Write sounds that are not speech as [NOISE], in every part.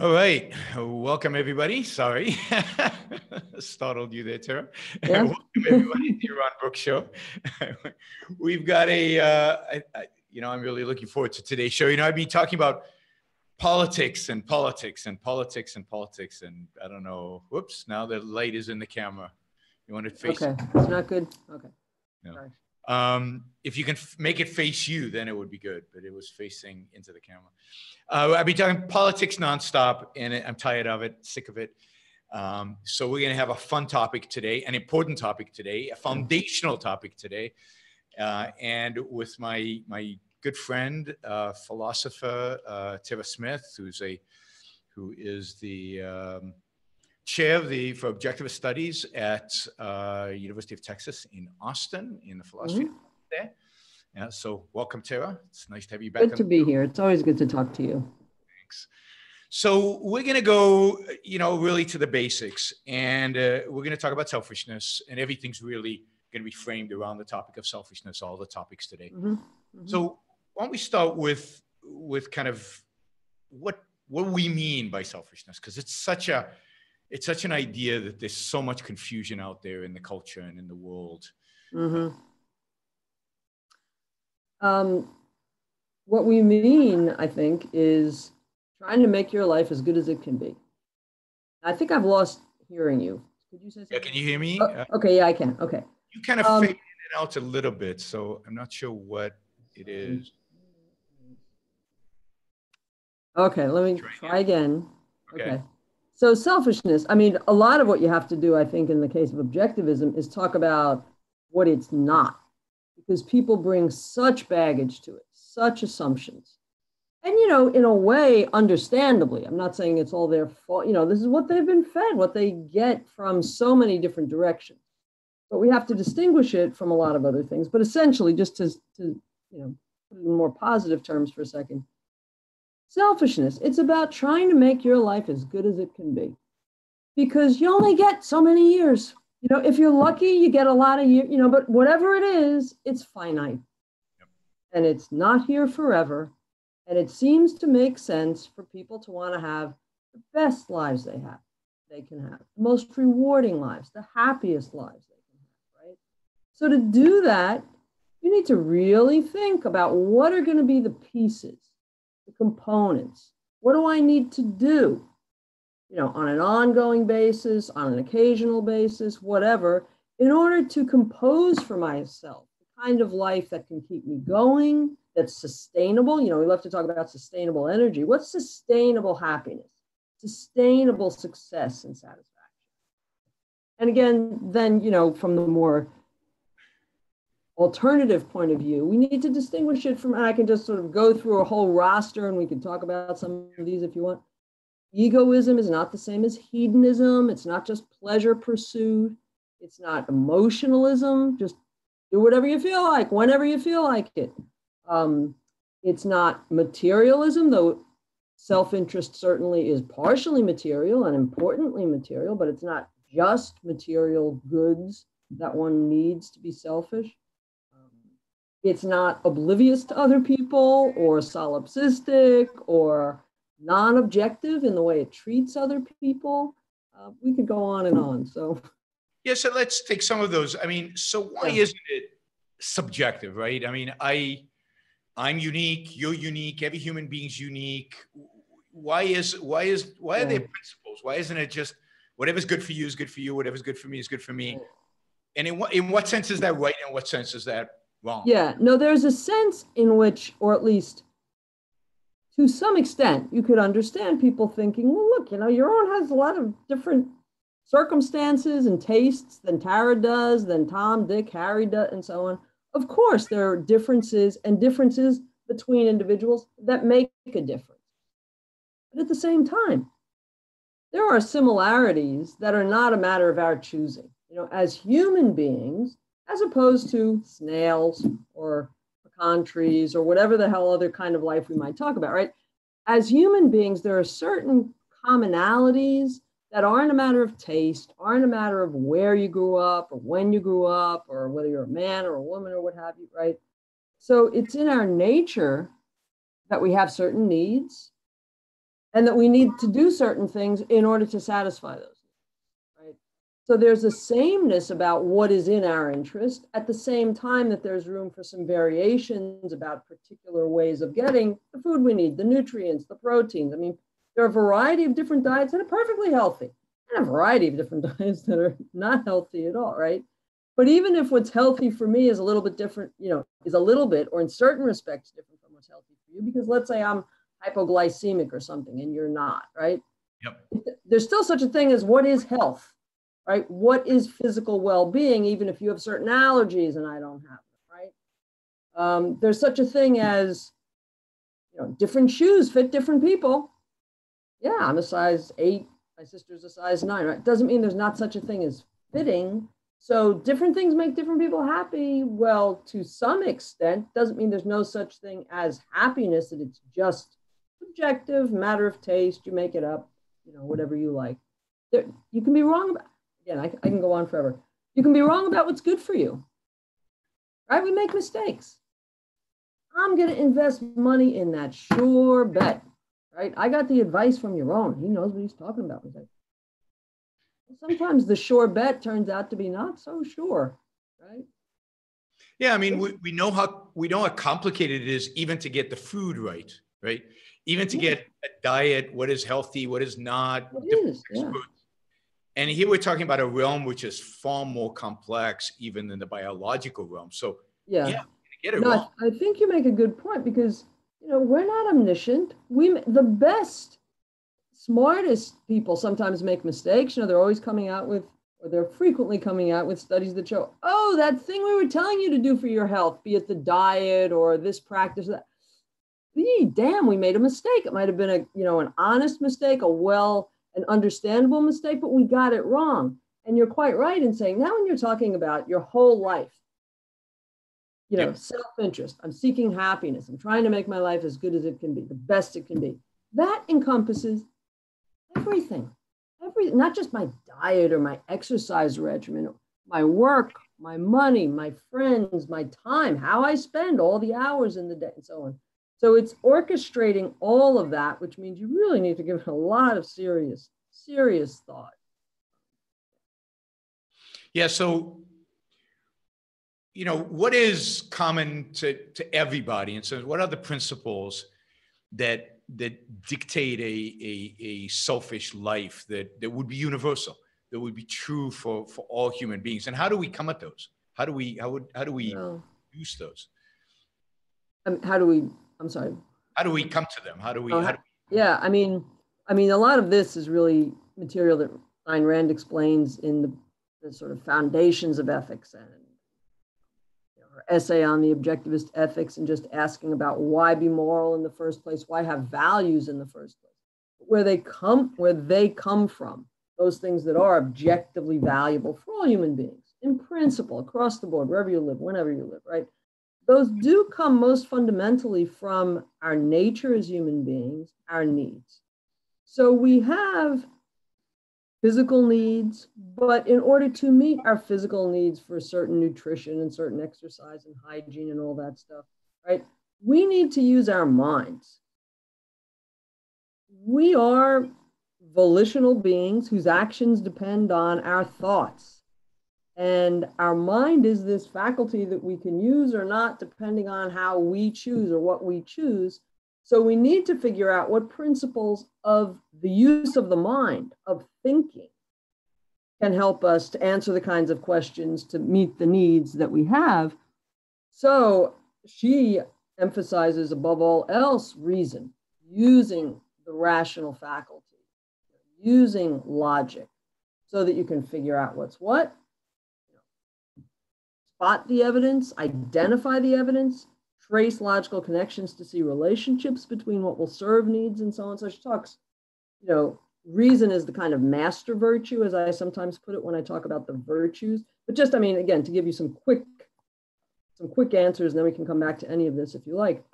All right. Welcome, everybody. Sorry. [LAUGHS] Startled you there, Tara. [LAUGHS] Yeah. Welcome, everybody, to your Ron Brooks show. [LAUGHS] We've got a, uh, I, I, you know, I'm really looking forward to today's show. You know, I've been talking about politics and politics and politics and politics. And I don't know, whoops, now the light is in the camera. You want to face Okay, it's not good. Okay. No. Sorry. Um, if you can f- make it face you, then it would be good. But it was facing into the camera. Uh, I've been talking politics nonstop, and I'm tired of it, sick of it. Um, so we're going to have a fun topic today, an important topic today, a foundational topic today, uh, and with my my good friend, uh, philosopher uh, Smith, who's a who is the um, chair of the for objective studies at uh, University of Texas in Austin in the philosophy Mhm. there. Yeah, so welcome, Tara. It's nice to have you back. Good to be here. It's always good to talk to you. Thanks. So we're going to go, you know, really to the basics, and uh, we're going to talk about selfishness, and everything's really going to be framed around the topic of selfishness. All the topics today. Mhm, mhm. So why don't we start with with kind of what what we mean by selfishness? Because it's such a it's such an idea that there's so much confusion out there in the culture and in the world. Mhm. Um, what we mean, I think, is trying to make your life as good as it can be. I think I've lost hearing you. Could you say something? Yeah, can you hear me? Oh, Uh, okay, yeah, I can. Okay. you kind of um, fade in and out a little bit, so I'm not sure what it is. Okay, let me Try try again. Okay. Okay. So selfishness, I mean, a lot of what you have to do, I think, in the case of objectivism is talk about what it's not. Because people bring such baggage to it, such assumptions. And, you know, in a way, understandably, I'm not saying it's all their fault. You know, this is what they've been fed, what they get from so many different directions. But we have to distinguish it from a lot of other things. But essentially, just to, to you know, put it in more positive terms for a second, Selfishness, it's about trying to make your life as good as it can be because you only get so many years. You know, if you're lucky, you get a lot of years, you know, but whatever it is, it's finite and it's not here forever. And it seems to make sense for people to want to have the best lives they have, they can have, the most rewarding lives, the happiest lives they can have, right? So to do that, you need to really think about what are going to be the pieces components. What do I need to do? You know, on an ongoing basis, on an occasional basis, whatever, in order to compose for myself the kind of life that can keep me going, that's sustainable. You know, we love to talk about sustainable energy. What's sustainable happiness? Sustainable success and satisfaction. And again, then, you know, from the more alternative point of view, we need to distinguish it from, I can just sort of go through a whole roster and we can talk about some of these if you want. Egoism is not the same as hedonism. It's not just pleasure pursuit. It's not emotionalism. Just do whatever you feel like, whenever you feel like it. Um, it's not materialism, though self interest certainly is partially material and importantly material, but it's not just material goods that one needs to be selfish it's not oblivious to other people or solipsistic or non-objective in the way it treats other people uh, we could go on and on so Yeah, so let's take some of those. I mean, so why Yeah. isn't it subjective, right? I mean, I I'm unique, you're unique, every human being's unique. Why is why is why are there principles? Why isn't it just whatever's good for you is good for you, whatever's good for me is good for me? And in what in what sense is that right and what sense is that wrong? yeah. No there's a sense in which or at least to some extent you could understand people thinking well look you know Yaron has a lot of different circumstances and tastes than tara does than tom dick harry does and so on. Of course there are differences and differences between individuals that make a difference. But at the same time there are similarities that are not a matter of our choosing. You know as human beings as opposed to snails or pecan trees or whatever the hell other kind of life we might talk about, right? As human beings, there are certain commonalities that aren't a matter of taste, aren't a matter of where you grew up or when you grew up or whether you're a man or a woman or what have you, right? So it's in our nature that we have certain needs and that we need to do certain things in order to satisfy those. So there's a sameness about what is in our interest at the same time that there's room for some variations about particular ways of getting the food we need, the nutrients, the proteins. I mean, there are a variety of different diets that are perfectly healthy and a variety of different [LAUGHS] diets that are not healthy at all, right? But even if what's healthy for me is a little bit different, you know, is a little bit or in certain respects different from what's healthy for you, because let's say I'm hypoglycemic or something and you're not, right? Yep. There's still such a thing as what is health, right? What is physical well being, even if you have certain allergies and I don't have them, right? Um, there's such a thing as, you know, different shoes fit different people. Yeah, I'm a size eight, my sister's a size nine, right? Doesn't mean there's not such a thing as fitting. So different things make different people happy. Well, to some extent, doesn't mean there's no such thing as happiness, that it's just subjective, matter of taste. You make it up, you know, whatever you like. There, you can be wrong about, again, I, I can go on forever. You can be wrong about what's good for you, right? We make mistakes. I'm going to invest money in that, sure bet, right? I got the advice from Yaron. He knows what he's talking about. He's like, sometimes the sure bet turns out to be not so sure, right? Yeah, I mean, we, we know how we know how complicated it is even to get the food right, right? Even to get a diet, what is healthy, what is not. It is, yeah. And here we're talking about a realm which is far more complex even than the biological realm. So yeah, yeah get it no, wrong. I think you make a good point because you know we're not omniscient. We the best, smartest people sometimes make mistakes. You know, they're always coming out with, or they're frequently coming out with studies that show, oh, that thing we were telling you to do for your health, be it the diet or this practice, that damn, we made a mistake. It might have been a, you know, an honest mistake, a well, an understandable mistake, but we got it wrong. And you're quite right in saying now when you're talking about your whole life, you know, yep. self-interest, I'm seeking happiness, I'm trying to make my life as good as it can be, the best it can be. That encompasses everything. Every not just my diet or my exercise regimen, my work, my money, my friends, my time, how I spend all the hours in the day, and so on. So it's orchestrating all of that, which means you really need to give it a lot of serious, serious thought. Yeah. So, you know, what is common to, to everybody? And so, what are the principles that that dictate a, a, a selfish life that, that would be universal, that would be true for, for all human beings? And how do we come at those? How do we how would how do we use those? Um, how do we I'm sorry. How do we come to them? How do we? Oh, how do we... Yeah, I mean, I mean, a lot of this is really material that Ayn Rand explains in the, the sort of foundations of ethics and you know, her essay on the objectivist ethics and just asking about why be moral in the first place, why have values in the first place, where they come, where they come from, those things that are objectively valuable for all human beings, in principle, across the board, wherever you live, whenever you live, right? Those do come most fundamentally from our nature as human beings, our needs. So we have physical needs, but in order to meet our physical needs for certain nutrition and certain exercise and hygiene and all that stuff, right? We need to use our minds. We are volitional beings whose actions depend on our thoughts. And our mind is this faculty that we can use or not, depending on how we choose or what we choose. So we need to figure out what principles of the use of the mind, of thinking, can help us to answer the kinds of questions to meet the needs that we have. So she emphasizes above all else reason, using the rational faculty, using logic, so that you can figure out what's what spot the evidence, identify the evidence, trace logical connections to see relationships between what will serve needs and so on. So she talks, you know, reason is the kind of master virtue, as I sometimes put it when I talk about the virtues. But just, I mean, again, to give you some quick, some quick answers, and then we can come back to any of this if you like.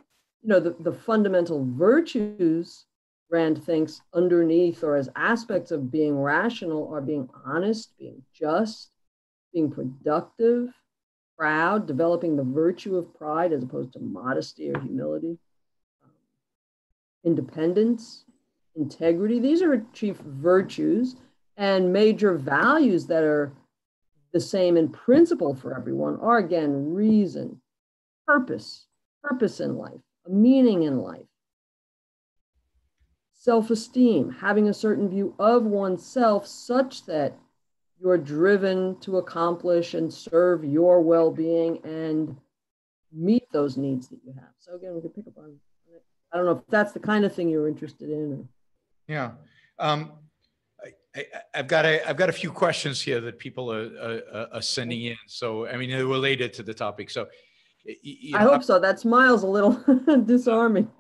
You know, the, the fundamental virtues Rand thinks underneath or as aspects of being rational are being honest, being just, being productive, proud, developing the virtue of pride as opposed to modesty or humility, um, independence, integrity. These are chief virtues and major values that are the same in principle for everyone are again reason, purpose, purpose in life, a meaning in life, self esteem, having a certain view of oneself such that you're driven to accomplish and serve your well being and meet those needs that you have. So, again, we could pick up on it. I don't know if that's the kind of thing you're interested in. Or... Yeah. Um, I, have got a, I've got a few questions here that people are, are, are sending in. So, I mean, they're related to the topic. So, you know, I hope so. That smile's a little [LAUGHS] disarming.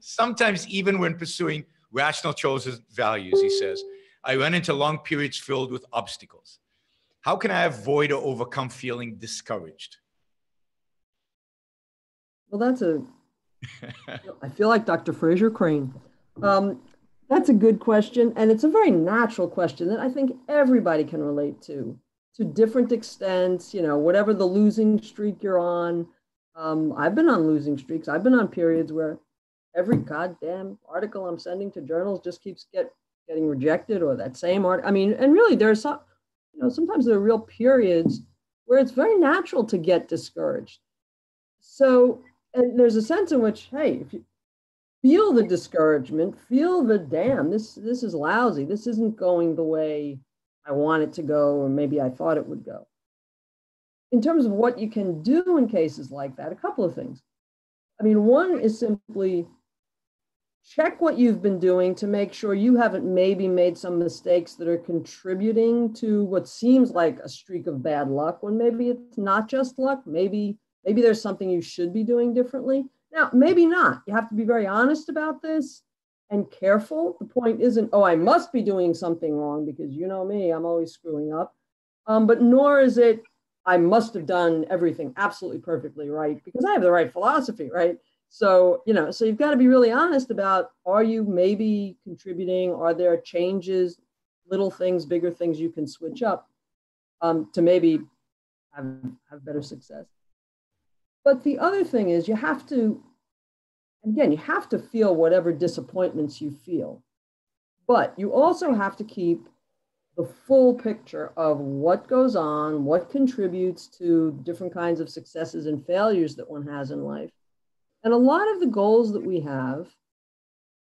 Sometimes, even when pursuing rational chosen values, he says, I run into long periods filled with obstacles. How can I avoid or overcome feeling discouraged? Well, that's a. I feel like Dr. Frasier Crane. Um, that's a good question. And it's a very natural question that I think everybody can relate to, to different extents, you know, whatever the losing streak you're on. Um, I've been on losing streaks. I've been on periods where every goddamn article I'm sending to journals just keeps get, getting rejected or that same art. I mean, and really there's some, you know, sometimes there are real periods where it's very natural to get discouraged. So, and there's a sense in which, hey, if you, feel the discouragement, feel the damn, this this is lousy. This isn't going the way I want it to go, or maybe I thought it would go. In terms of what you can do in cases like that, a couple of things. I mean, one is simply check what you've been doing to make sure you haven't maybe made some mistakes that are contributing to what seems like a streak of bad luck when maybe it's not just luck maybe maybe there's something you should be doing differently now, maybe not. You have to be very honest about this and careful. The point isn't, oh, I must be doing something wrong because you know me, I'm always screwing up. Um, but nor is it, I must have done everything absolutely perfectly right because I have the right philosophy, right? So, you know, so you've got to be really honest about are you maybe contributing? Are there changes, little things, bigger things you can switch up um, to maybe have, have better success? But the other thing is you have to, again, you have to feel whatever disappointments you feel. But you also have to keep the full picture of what goes on, what contributes to different kinds of successes and failures that one has in life. And a lot of the goals that we have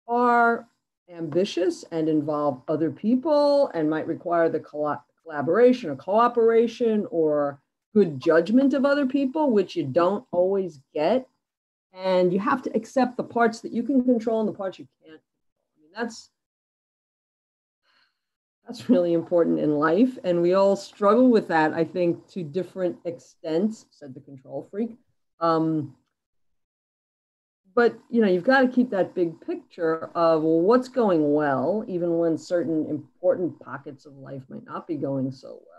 are ambitious and involve other people and might require the collaboration or cooperation or good judgment of other people, which you don't always get. And you have to accept the parts that you can control and the parts you can't. I mean, that's that's really important in life. And we all struggle with that, I think, to different extents, said the control freak. Um, but you know, you've got to keep that big picture of well, what's going well, even when certain important pockets of life might not be going so well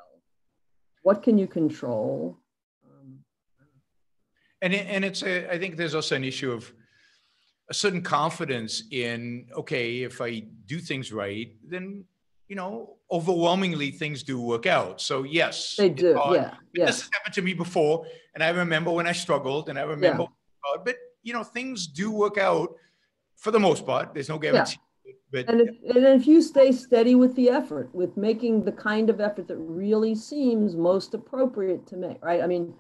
what can you control? Um, and it, and it's a, I think there's also an issue of a certain confidence in okay, if I do things right, then you know, overwhelmingly things do work out. So yes, they do. Yeah, yeah. This has happened to me before, and I remember when I struggled, and I remember, yeah. but you know, things do work out for the most part. There's no guarantee. Yeah. But, and, if, and if you stay steady with the effort, with making the kind of effort that really seems most appropriate to make, right? I mean,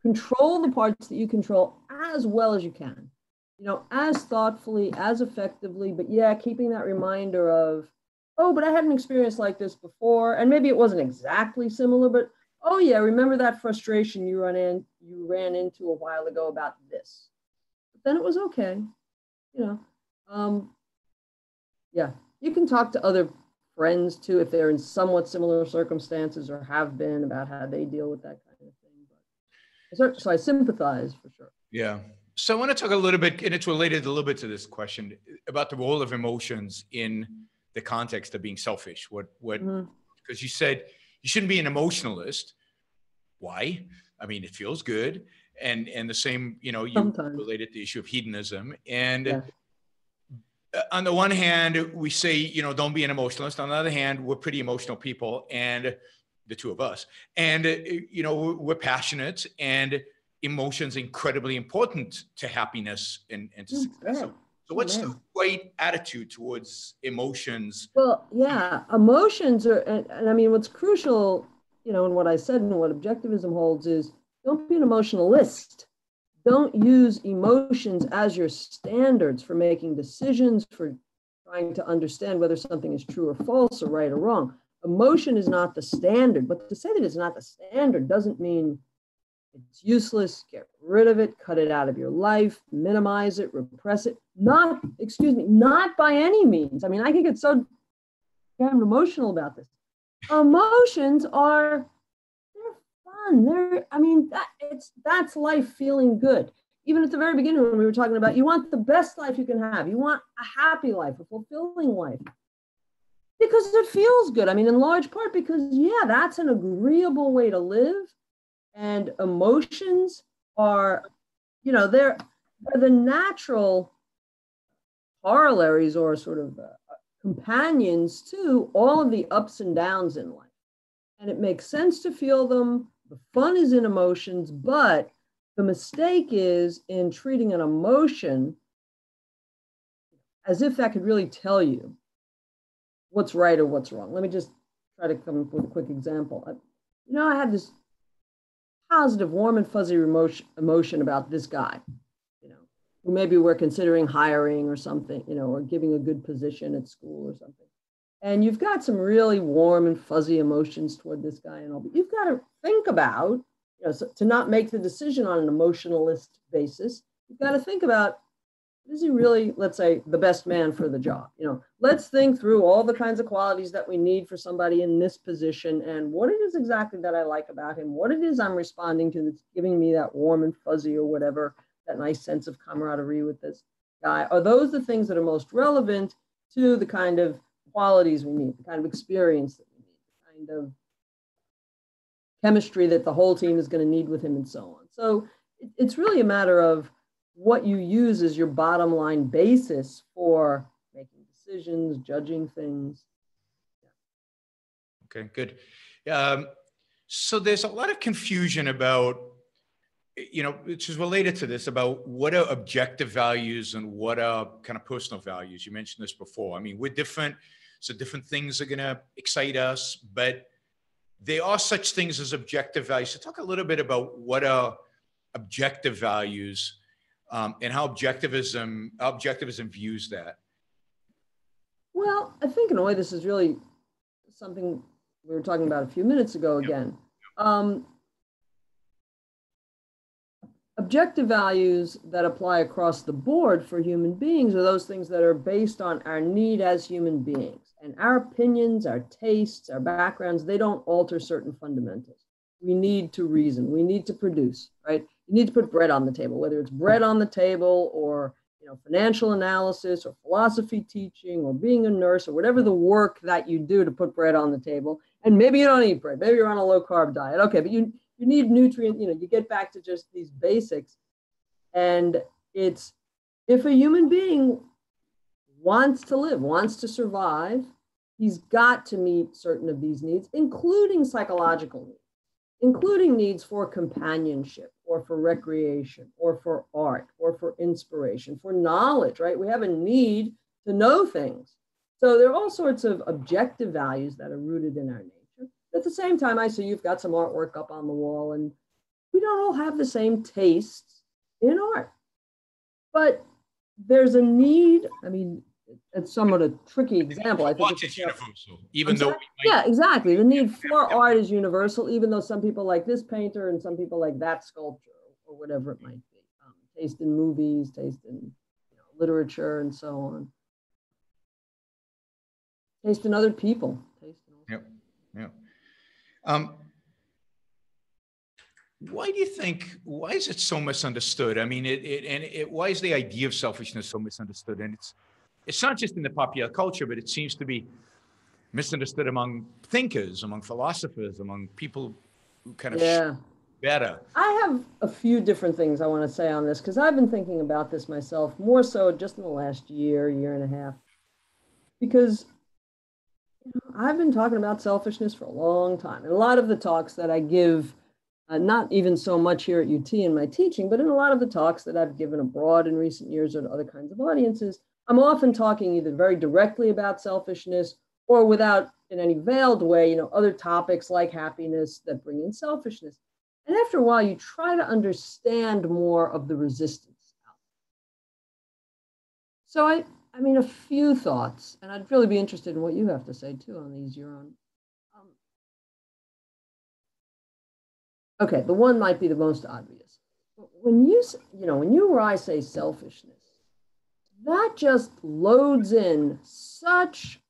control the parts that you control as well as you can, you know, as thoughtfully, as effectively, but yeah, keeping that reminder of, oh, but I had an experience like this before, and maybe it wasn't exactly similar, but oh yeah, remember that frustration you run in, you ran into a while ago about this. Then it was okay, you know. Um, yeah, you can talk to other friends too if they're in somewhat similar circumstances or have been about how they deal with that kind of thing. But so I sympathize for sure. Yeah. So I want to talk a little bit, and it's related a little bit to this question about the role of emotions in the context of being selfish. What what because mm-hmm. you said you shouldn't be an emotionalist. Why? I mean, it feels good. And and the same, you know, you Sometimes. related the issue of hedonism. And yeah. Uh, on the one hand, we say, you know, don't be an emotionalist. On the other hand, we're pretty emotional people, and the two of us, and uh, you know, we're passionate, and emotions incredibly important to happiness and, and to mm, success. So, So what's the right attitude towards emotions? Well, yeah, emotions are, and, and, I mean, what's crucial, you know, and what I said and what objectivism holds is don't be an emotionalist. Don't use emotions as your standards for making decisions, for trying to understand whether something is true or false or right or wrong. Emotion is not the standard, but to say that it's not the standard doesn't mean it's useless. Get rid of it, cut it out of your life, minimize it, repress it. Not, excuse me, not by any means. I mean, I can get so damn emotional about this. Emotions are fun. They're, I mean, that it's that's life feeling good. Even at the very beginning when we were talking about you want the best life you can have. You want a happy life, a fulfilling life. Because it feels good. I mean, in large part because yeah, that's an agreeable way to live and emotions are, you know, they're, they're the natural corollaries or sort of uh, companions to all of the ups and downs in life. And it makes sense to feel them. The fun is in emotions, but the mistake is in treating an emotion as if that could really tell you what's right or what's wrong. Let me just try to come up with a quick example. You know, I had this positive, warm and fuzzy emotion, emotion about this guy, you know, who maybe we're considering hiring or something, you know, or giving a good position at school or something. And you've got some really warm and fuzzy emotions toward this guy and all, but you've got to think about, you know, so to not make the decision on an emotionalist basis, you've got to think about is he really, let's say, the best man for the job? You know, let's think through all the kinds of qualities that we need for somebody in this position and what it is exactly that I like about him, what it is I'm responding to that's giving me that warm and fuzzy or whatever, that nice sense of camaraderie with this guy. Are those the things that are most relevant to the kind of qualities we need, the kind of experience that we need, the kind of chemistry that the whole team is going to need with him and so on. So it's really a matter of what you use as your bottom line basis for making decisions, judging things. Yeah. Okay, good. Um, so there's a lot of confusion about, you know, which is related to this about what are objective values and what are kind of personal values. You mentioned this before. I mean, we're different, so different things are going to excite us, but there are such things as objective values. So talk a little bit about what are objective values um, and how objectivism objectivism views that. Well, I think in a way this is really something we were talking about a few minutes ago again. Yep. Um, objective values that apply across the board for human beings are those things that are based on our need as human beings. And our opinions, our tastes, our backgrounds, they don't alter certain fundamentals. We need to reason, we need to produce, right? you need to put bread on the table, whether it's bread on the table or you know financial analysis or philosophy teaching or being a nurse or whatever the work that you do to put bread on the table. And maybe you don't eat bread, maybe you're on a low carb diet. Okay, but you you need nutrient, you know, you get back to just these basics. And it's if a human being wants to live, wants to survive, he's got to meet certain of these needs, including psychological needs including needs for companionship or for recreation or for art or for inspiration, for knowledge, right? We have a need to know things. So there are all sorts of objective values that are rooted in our nature. At the same time, I see you've got some artwork up on the wall, and we don't all have the same tastes in art. But there's a need, I mean, it's somewhat a tricky example. I think it's universal, even though. Might... Yeah, exactly. The need for art is universal, even though some people like this painter and some people like that sculpture or whatever it might be. Um, taste in movies, taste in you know, literature, and so on. Taste in other people. Taste in yep. Yep. Um, why do you think why is it so misunderstood i mean it, it and it, why is the idea of selfishness so misunderstood and it's it's not just in the popular culture, but it seems to be misunderstood among thinkers, among philosophers, among people who kind of yeah. better. I have a few different things I want to say on this because I've been thinking about this myself more so just in the last year, year and a half. Because I've been talking about selfishness for a long time. And a lot of the talks that I give uh, not even so much here at UT in my teaching, but in a lot of the talks that I've given abroad in recent years or to other kinds of audiences, I'm often talking either very directly about selfishness or without in any veiled way, you know, other topics like happiness that bring in selfishness. And after a while, you try to understand more of the resistance. So I, I mean, a few thoughts, and I'd really be interested in what you have to say too on these, Yaron. Um, okay, the one might be the most obvious. When you, you know, when you or I say selfishness, that just loads in such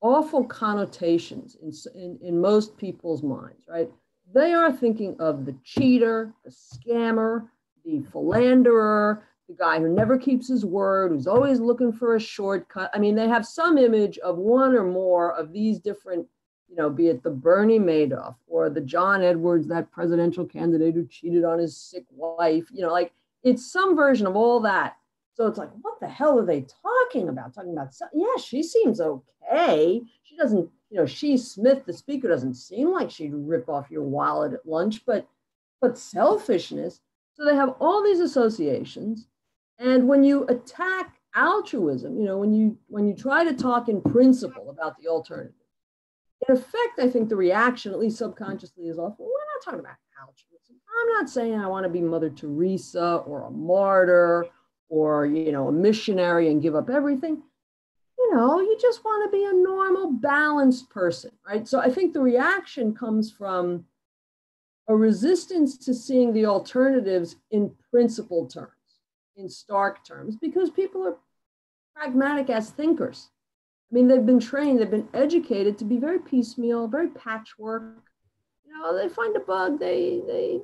awful connotations in, in, in most people's minds, right? They are thinking of the cheater, the scammer, the philanderer, the guy who never keeps his word, who's always looking for a shortcut. I mean, they have some image of one or more of these different you know, be it the Bernie Madoff or the John Edwards, that presidential candidate who cheated on his sick wife, you know, like it's some version of all that. So it's like, what the hell are they talking about? Talking about, yeah, she seems okay. She doesn't, you know, she Smith, the speaker, doesn't seem like she'd rip off your wallet at lunch, but, but selfishness. So they have all these associations, and when you attack altruism, you know, when you when you try to talk in principle about the alternative in effect, I think the reaction, at least subconsciously, is off. Well, we're not talking about altruism. I'm not saying I want to be Mother Teresa or a martyr or you know a missionary and give up everything. You know, you just want to be a normal, balanced person, right? So I think the reaction comes from a resistance to seeing the alternatives in principle terms, in stark terms, because people are pragmatic as thinkers. I mean, they've been trained, they've been educated to be very piecemeal, very patchwork. You know, they find a bug, they they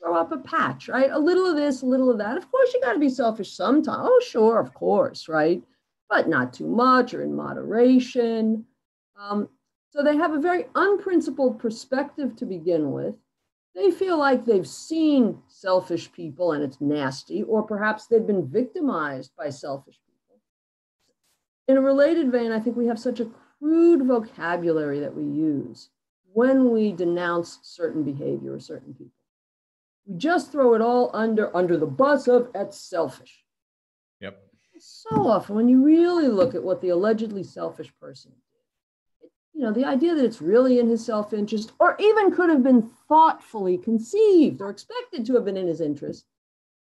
throw up a patch, right? A little of this, a little of that. Of course, you got to be selfish sometimes. Oh, sure, of course, right? But not too much or in moderation. Um, so they have a very unprincipled perspective to begin with. They feel like they've seen selfish people and it's nasty, or perhaps they've been victimized by selfish people. in a related vein, I think we have such a crude vocabulary that we use when we denounce certain behavior or certain people. We just throw it all under under the bus of it's selfish. Yep. So often, when you really look at what the allegedly selfish person did, you know, the idea that it's really in his self-interest, or even could have been thoughtfully conceived or expected to have been in his interest,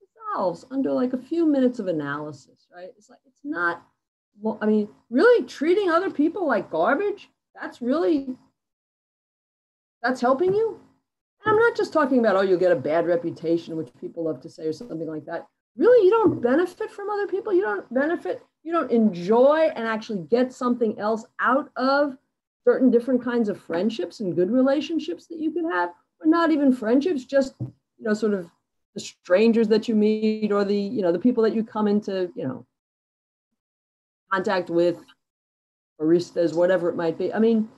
resolves under like a few minutes of analysis, right? It's like it's not well, I mean, really treating other people like garbage, that's really, that's helping you. I'm not just talking about, oh, you'll get a bad reputation, which people love to say, or something like that. Really, you don't benefit from other people. You don't benefit, you don't enjoy and actually get something else out of certain different kinds of friendships and good relationships that you could have, or not even friendships, just, you know, sort of the strangers that you meet or the, you know, the people that you come into, you know, contact with baristas, whatever it might be. I mean,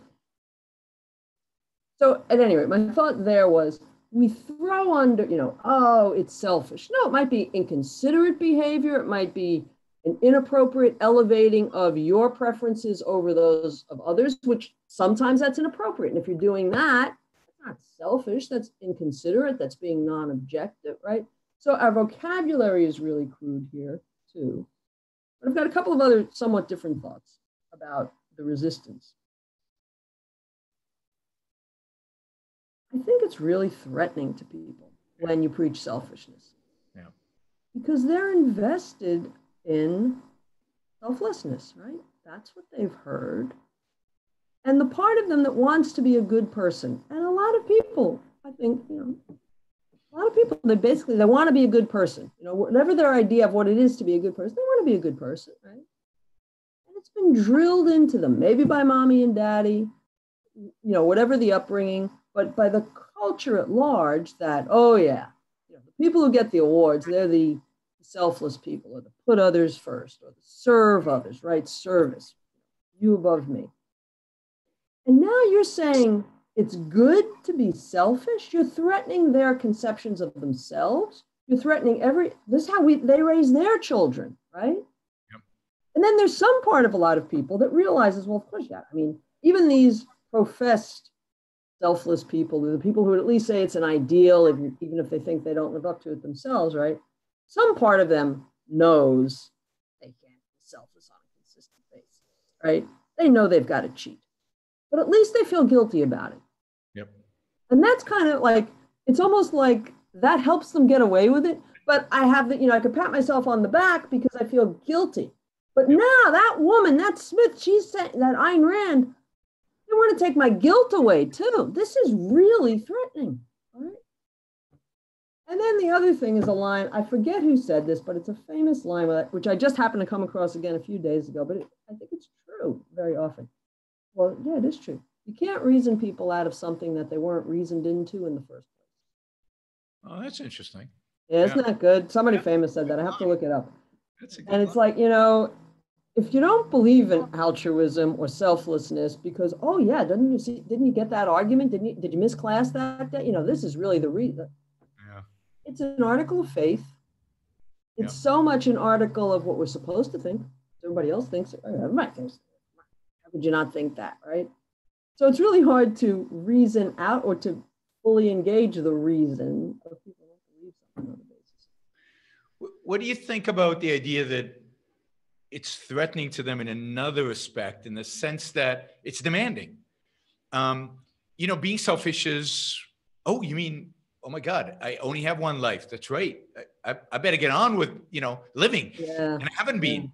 so at any rate, my thought there was we throw under, you know, oh, it's selfish. No, it might be inconsiderate behavior. It might be an inappropriate elevating of your preferences over those of others, which sometimes that's inappropriate. And if you're doing that, that's not selfish, that's inconsiderate, that's being non objective, right? So our vocabulary is really crude here, too. But I've got a couple of other somewhat different thoughts about the resistance. I think it's really threatening to people when you preach selfishness. Yeah. Because they're invested in selflessness, right? That's what they've heard. And the part of them that wants to be a good person, and a lot of people, I think, you know, a lot of people they basically they want to be a good person you know whatever their idea of what it is to be a good person they want to be a good person right and it's been drilled into them maybe by mommy and daddy you know whatever the upbringing but by the culture at large that oh yeah you know, the people who get the awards they're the selfless people or the put others first or the serve others right service you above me and now you're saying it's good to be selfish. You're threatening their conceptions of themselves. You're threatening every, this is how we, they raise their children, right? Yep. And then there's some part of a lot of people that realizes, well, of course, yeah. I mean, even these professed selfless people, the people who would at least say it's an ideal, if you, even if they think they don't live up to it themselves, right? Some part of them knows they can't be selfless on a consistent basis, right? They know they've got to cheat, but at least they feel guilty about it. Yep. And that's kind of like, it's almost like that helps them get away with it. But I have that, you know, I could pat myself on the back because I feel guilty. But now that woman, that Smith, she's saying that Ayn Rand, they want to take my guilt away too. This is really threatening. All right. And then the other thing is a line, I forget who said this, but it's a famous line, which I just happened to come across again a few days ago, but it, I think it's true very often. Well, yeah, it is true. You can't reason people out of something that they weren't reasoned into in the first place. Oh, that's interesting. Yeah, isn't yeah. that good? Somebody yeah. famous said that. I have to look it up. and it's like, you know, if you don't believe in altruism or selflessness, because oh yeah, didn't you see? Didn't you get that argument? Didn't you? Did you miss class that day? You know, this is really the reason. Yeah. It's an article of faith. It's yeah. so much an article of what we're supposed to think. Everybody else thinks. Oh, everybody thinks. How could you not think that, right? So it's really hard to reason out or to fully engage the reason of people who believe something on the basis. What do you think about the idea that it's threatening to them in another respect, in the sense that it's demanding. Um, you know, being selfish is, oh, you mean, oh my God, I only have one life. That's right. I, I, I better get on with, you know, living. Yeah. And I haven't been. Yeah.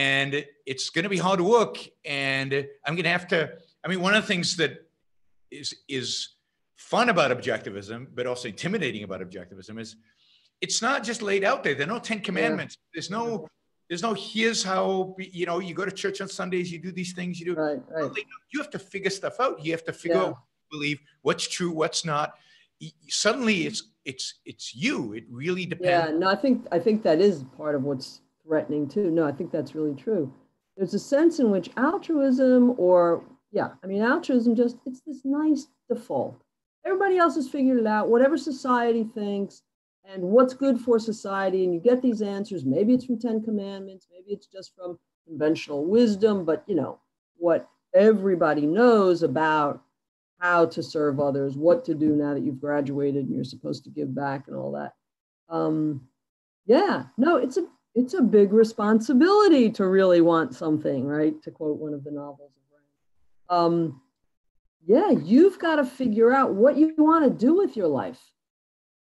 And it's going to be hard work. And I'm going to have to, I mean, one of the things that is, is fun about objectivism, but also intimidating about objectivism is it's not just laid out there. There are no 10 commandments. Yeah. There's no there's no here's how you know you go to church on Sundays, you do these things, you do. Right, right. You have to figure stuff out. You have to figure yeah. out, believe what's true, what's not. Suddenly, it's it's it's you. It really depends. Yeah, no, I think I think that is part of what's threatening too. No, I think that's really true. There's a sense in which altruism, or yeah, I mean altruism, just it's this nice default. Everybody else has figured it out. Whatever society thinks, and what's good for society. And you get these answers. Maybe it's from 10 commandments, maybe it's just from conventional wisdom, but you know, what everybody knows about how to serve others, what to do now that you've graduated and you're supposed to give back and all that. Um, yeah, no, it's a it's a big responsibility to really want something, right? To quote one of the novels of. Um, yeah, you've got to figure out what you want to do with your life.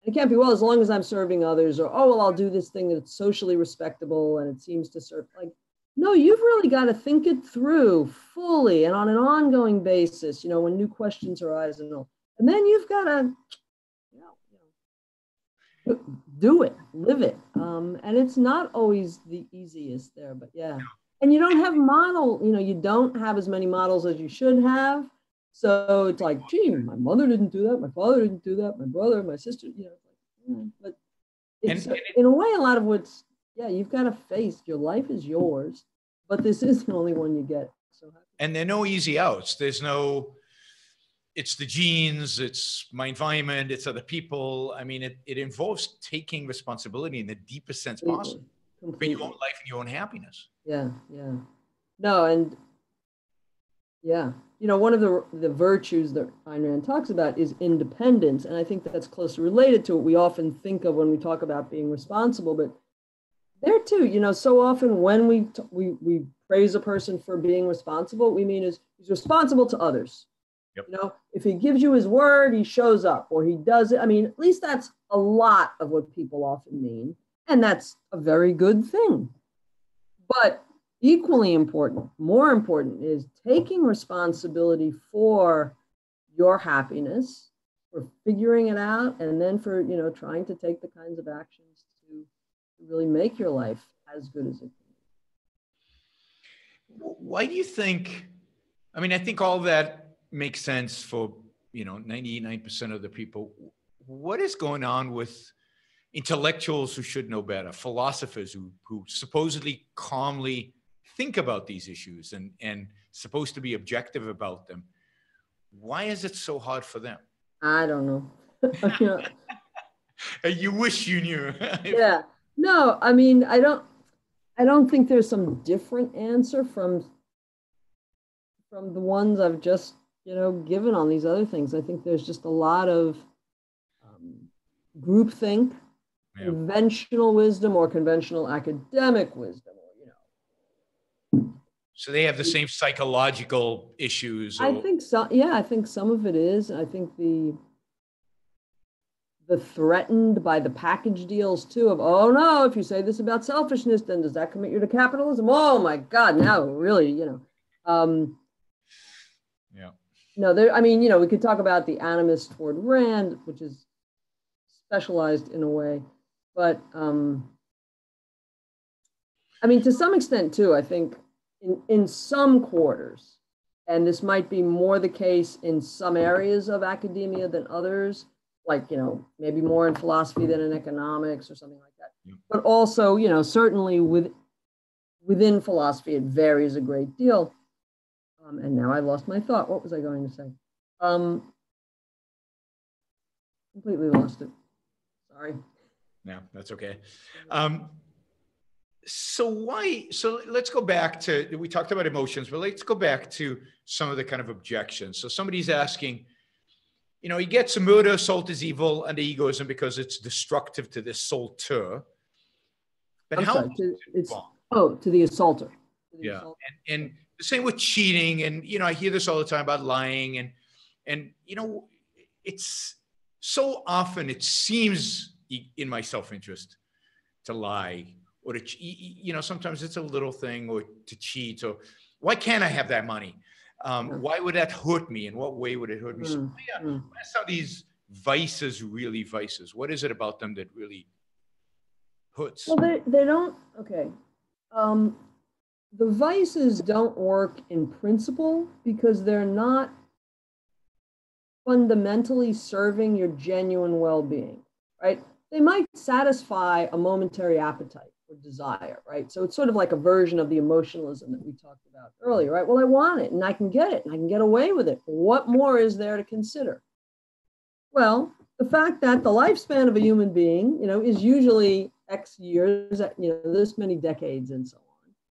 It can't be well as long as I'm serving others, or oh well, I'll do this thing that's socially respectable and it seems to serve. Like, no, you've really got to think it through fully and on an ongoing basis. You know, when new questions arise and all, and then you've got to, you know, do it, live it. Um, and it's not always the easiest there, but yeah. And you don't have model. You know, you don't have as many models as you should have so it's like, gee, my mother didn't do that, my father didn't do that, my brother, my sister, you know, mm, but it's and, and it, in a way a lot of what's yeah, you've got to face your life is yours, but this is the only one you get. So and there are no easy outs. There's no it's the genes, it's my environment, it's other people. I mean, it, it involves taking responsibility in the deepest sense possible for your own life and your own happiness. Yeah, yeah. No, and yeah, you know, one of the, the virtues that Ayn Rand talks about is independence. And I think that's closely related to what we often think of when we talk about being responsible. But there too, you know, so often when we, t- we, we praise a person for being responsible, we mean is he's responsible to others. Yep. You know, if he gives you his word, he shows up or he does it. I mean, at least that's a lot of what people often mean. And that's a very good thing. But equally important, more important, is taking responsibility for your happiness, for figuring it out, and then for you know trying to take the kinds of actions to, really make your life as good as it can. Be. Why do you think? I mean, I think all that makes sense for you know 99% of the people. What is going on with intellectuals who should know better, philosophers who who supposedly calmly think about these issues and, and supposed to be objective about them. Why is it so hard for them? I don't know. [LAUGHS] you wish you knew. [LAUGHS] yeah. No, I mean, I don't I don't think there's some different answer from from the ones I've just you know, given on these other things. I think there's just a lot of um, groupthink, yeah. conventional wisdom, or conventional academic wisdom. Or, you know. So they have the same psychological issues. Or... I think so. Yeah, I think some of it is. I think the the threatened by the package deals too of oh no if you say this about selfishness then does that commit you to capitalism oh my god now really you know um yeah no there i mean you know we could talk about the animus toward rand which is specialized in a way but um i mean to some extent too i think in in some quarters and this might be more the case in some areas of academia than others like you know maybe more in philosophy than in economics or something like that. Yeah. but also you know certainly with within philosophy it varies a great deal. Um, and now i lost my thought. What was i going to say? Um, completely lost it. Sorry. No that's okay. Um, so why so let's go back to we talked about emotions but let's go back to some of the kind of objections so somebody's asking you know, he gets a murder, assault is evil, and egoism because it's destructive to the salter. But I'm how sorry, to, it's oh to the assaulter. To the yeah, assaulter. And, and the same with cheating, and you know, I hear this all the time about lying, and and you know, it's so often it seems in my self-interest to lie or to you know sometimes it's a little thing or to cheat or why can't i have that money um, why would that hurt me? In what way would it hurt me? So, mm, yeah, mm. what are some of these vices really vices? What is it about them that really hurts? Well, they, they don't, okay. Um, the vices don't work in principle because they're not fundamentally serving your genuine well being, right? They might satisfy a momentary appetite desire, right? So it's sort of like a version of the emotionalism that we talked about earlier, right? Well, I want it and I can get it and I can get away with it. What more is there to consider? Well, the fact that the lifespan of a human being, you know, is usually X years, you know, this many decades and so on.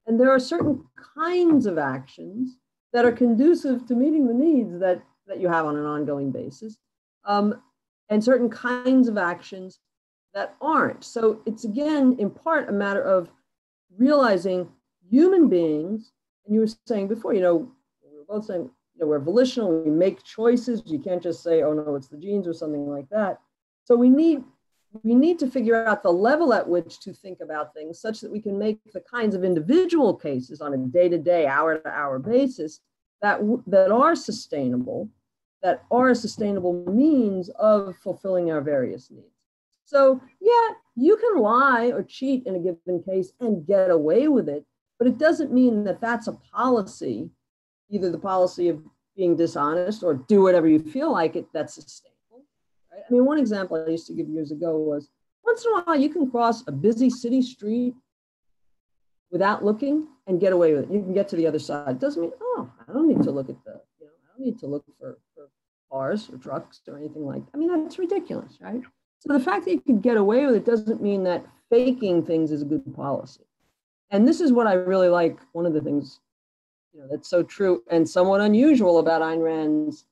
And there are certain kinds of actions that are conducive to meeting the needs that, that you have on an ongoing basis. Um, and certain kinds of actions that aren't. So it's again, in part, a matter of realizing human beings, and you were saying before, you know, we were both saying, you know, we're volitional, we make choices. You can't just say, oh no, it's the genes or something like that. So we need we need to figure out the level at which to think about things such that we can make the kinds of individual cases on a day-to-day, hour-to-hour basis that, that are sustainable, that are sustainable means of fulfilling our various needs. So, yeah, you can lie or cheat in a given case and get away with it, but it doesn't mean that that's a policy, either the policy of being dishonest or do whatever you feel like it that's sustainable. Right? I mean, one example I used to give years ago was once in a while you can cross a busy city street without looking and get away with it. You can get to the other side. It doesn't mean, oh, I don't need to look at the, you know, I don't need to look for, for cars or trucks or anything like that. I mean, that's ridiculous, right? So the fact that you can get away with it doesn't mean that faking things is a good policy. And this is what I really like. One of the things you know, that's so true and somewhat unusual about Ayn Rand's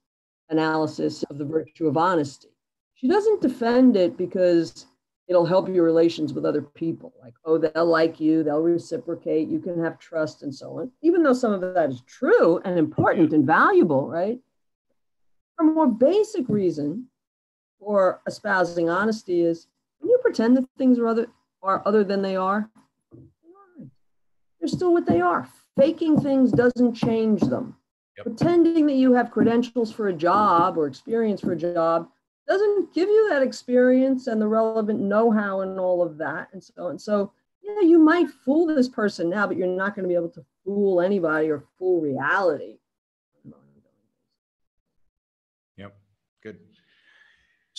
analysis of the virtue of honesty. She doesn't defend it because it'll help your relations with other people. Like, oh, they'll like you, they'll reciprocate, you can have trust, and so on. Even though some of that is true and important and valuable, right? For a more basic reason, or espousing honesty is when you pretend that things are other are other than they are, they're still what they are. Faking things doesn't change them. Yep. Pretending that you have credentials for a job or experience for a job doesn't give you that experience and the relevant know-how and all of that and so on. So yeah, you might fool this person now, but you're not going to be able to fool anybody or fool reality. Yep, good.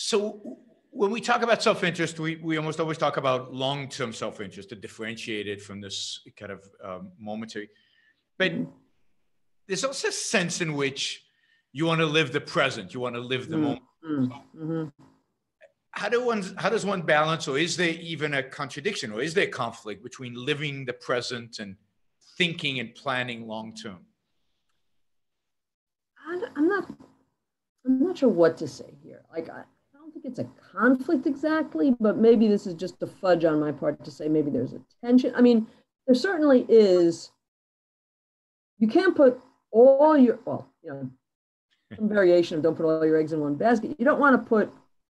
So when we talk about self-interest, we, we almost always talk about long-term self-interest to differentiate it from this kind of um, momentary. But there's also a sense in which you want to live the present, you want to live the mm-hmm. moment. Mm-hmm. How do one how does one balance, or is there even a contradiction, or is there conflict between living the present and thinking and planning long term? I'm not, I'm not sure what to say here. Like, I, think it's a conflict exactly, but maybe this is just a fudge on my part to say maybe there's a tension. I mean, there certainly is. You can't put all your, well, you know, some variation of don't put all your eggs in one basket. You don't want to put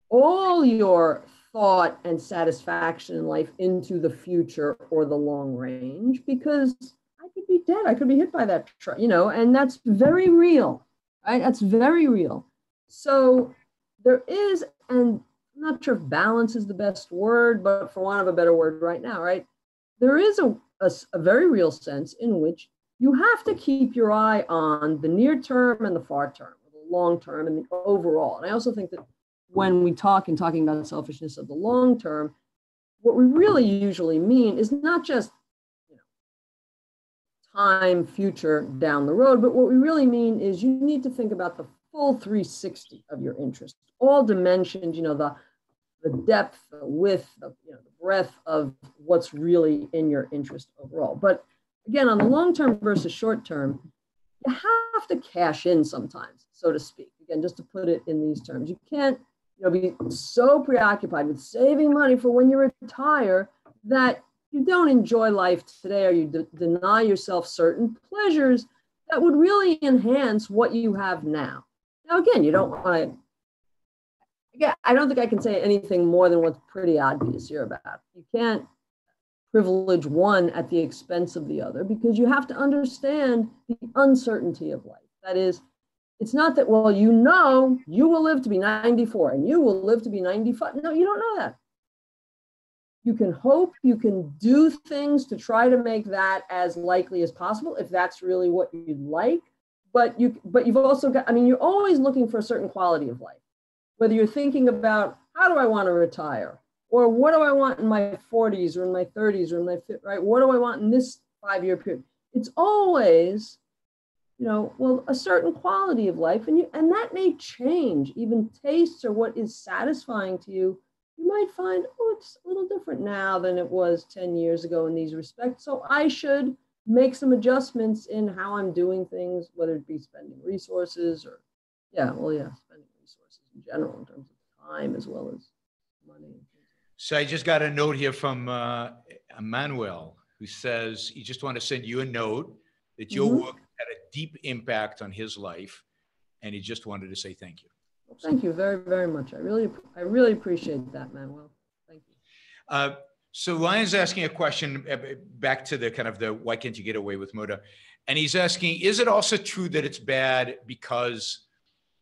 all your thought and satisfaction in life into the future or the long range because I could be dead. I could be hit by that truck, you know, and that's very real, right? That's very real. So there is, and I'm not sure if balance is the best word, but for want of a better word right now, right? There is a, a, a very real sense in which you have to keep your eye on the near term and the far term, the long term and the overall. And I also think that when we talk and talking about selfishness of the long term, what we really usually mean is not just you know, time, future, down the road, but what we really mean is you need to think about the full 360 of your interest, all dimensions, you know, the the depth, the width, the, you know, the breadth of what's really in your interest overall. But again, on the long term versus short term, you have to cash in sometimes, so to speak. Again, just to put it in these terms, you can't you know, be so preoccupied with saving money for when you retire that you don't enjoy life today or you de- deny yourself certain pleasures that would really enhance what you have now. Now, again, you don't want to. Again, I don't think I can say anything more than what's pretty obvious here about. You can't privilege one at the expense of the other because you have to understand the uncertainty of life. That is, it's not that, well, you know, you will live to be 94 and you will live to be 95. No, you don't know that. You can hope, you can do things to try to make that as likely as possible if that's really what you'd like. But you but you've also got, I mean, you're always looking for a certain quality of life. Whether you're thinking about how do I want to retire? Or what do I want in my 40s or in my 30s or in my right? What do I want in this five-year period? It's always you know, well, a certain quality of life, and you and that may change. Even tastes or what is satisfying to you, you might find, oh, it's a little different now than it was 10 years ago in these respects. So I should make some adjustments in how I'm doing things, whether it be spending resources or, yeah, well, yeah, spending resources in general in terms of time as well as money. So I just got a note here from uh, Emmanuel who says he just want to send you a note that your mm-hmm. work had a deep impact on his life, and he just wanted to say thank you. Well, thank you very, very much. I really, I really appreciate that, Manuel. Thank you. Uh, so Ryan's asking a question uh, back to the kind of the why can't you get away with murder, and he's asking, is it also true that it's bad because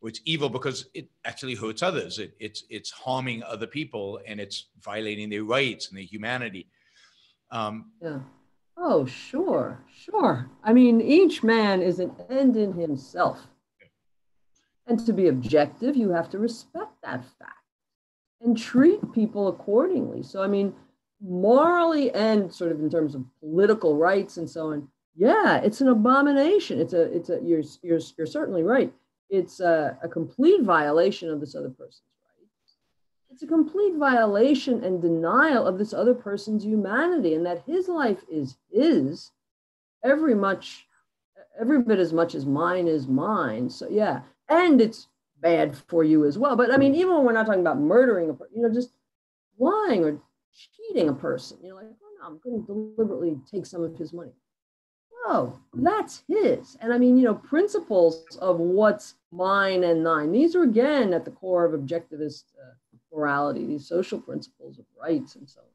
it's evil because it actually hurts others. It, it's it's harming other people and it's violating their rights and their humanity. Um, yeah. Oh, sure, sure. I mean, each man is an end in himself. And to be objective, you have to respect that fact and treat people accordingly. So, I mean, morally and sort of in terms of political rights and so on, yeah, it's an abomination. It's a, it's a, you're, you're, you're certainly right. It's a, a complete violation of this other person's rights. it's a complete violation and denial of this other person's humanity and that his life is his every much every bit as much as mine is mine so yeah and it's bad for you as well but i mean even when we're not talking about murdering a person you know just lying or cheating a person you're like oh no i'm going to deliberately take some of his money no that's his and i mean you know principles of what's mine and thine these are again at the core of objectivist uh, morality, these social principles of rights and so on.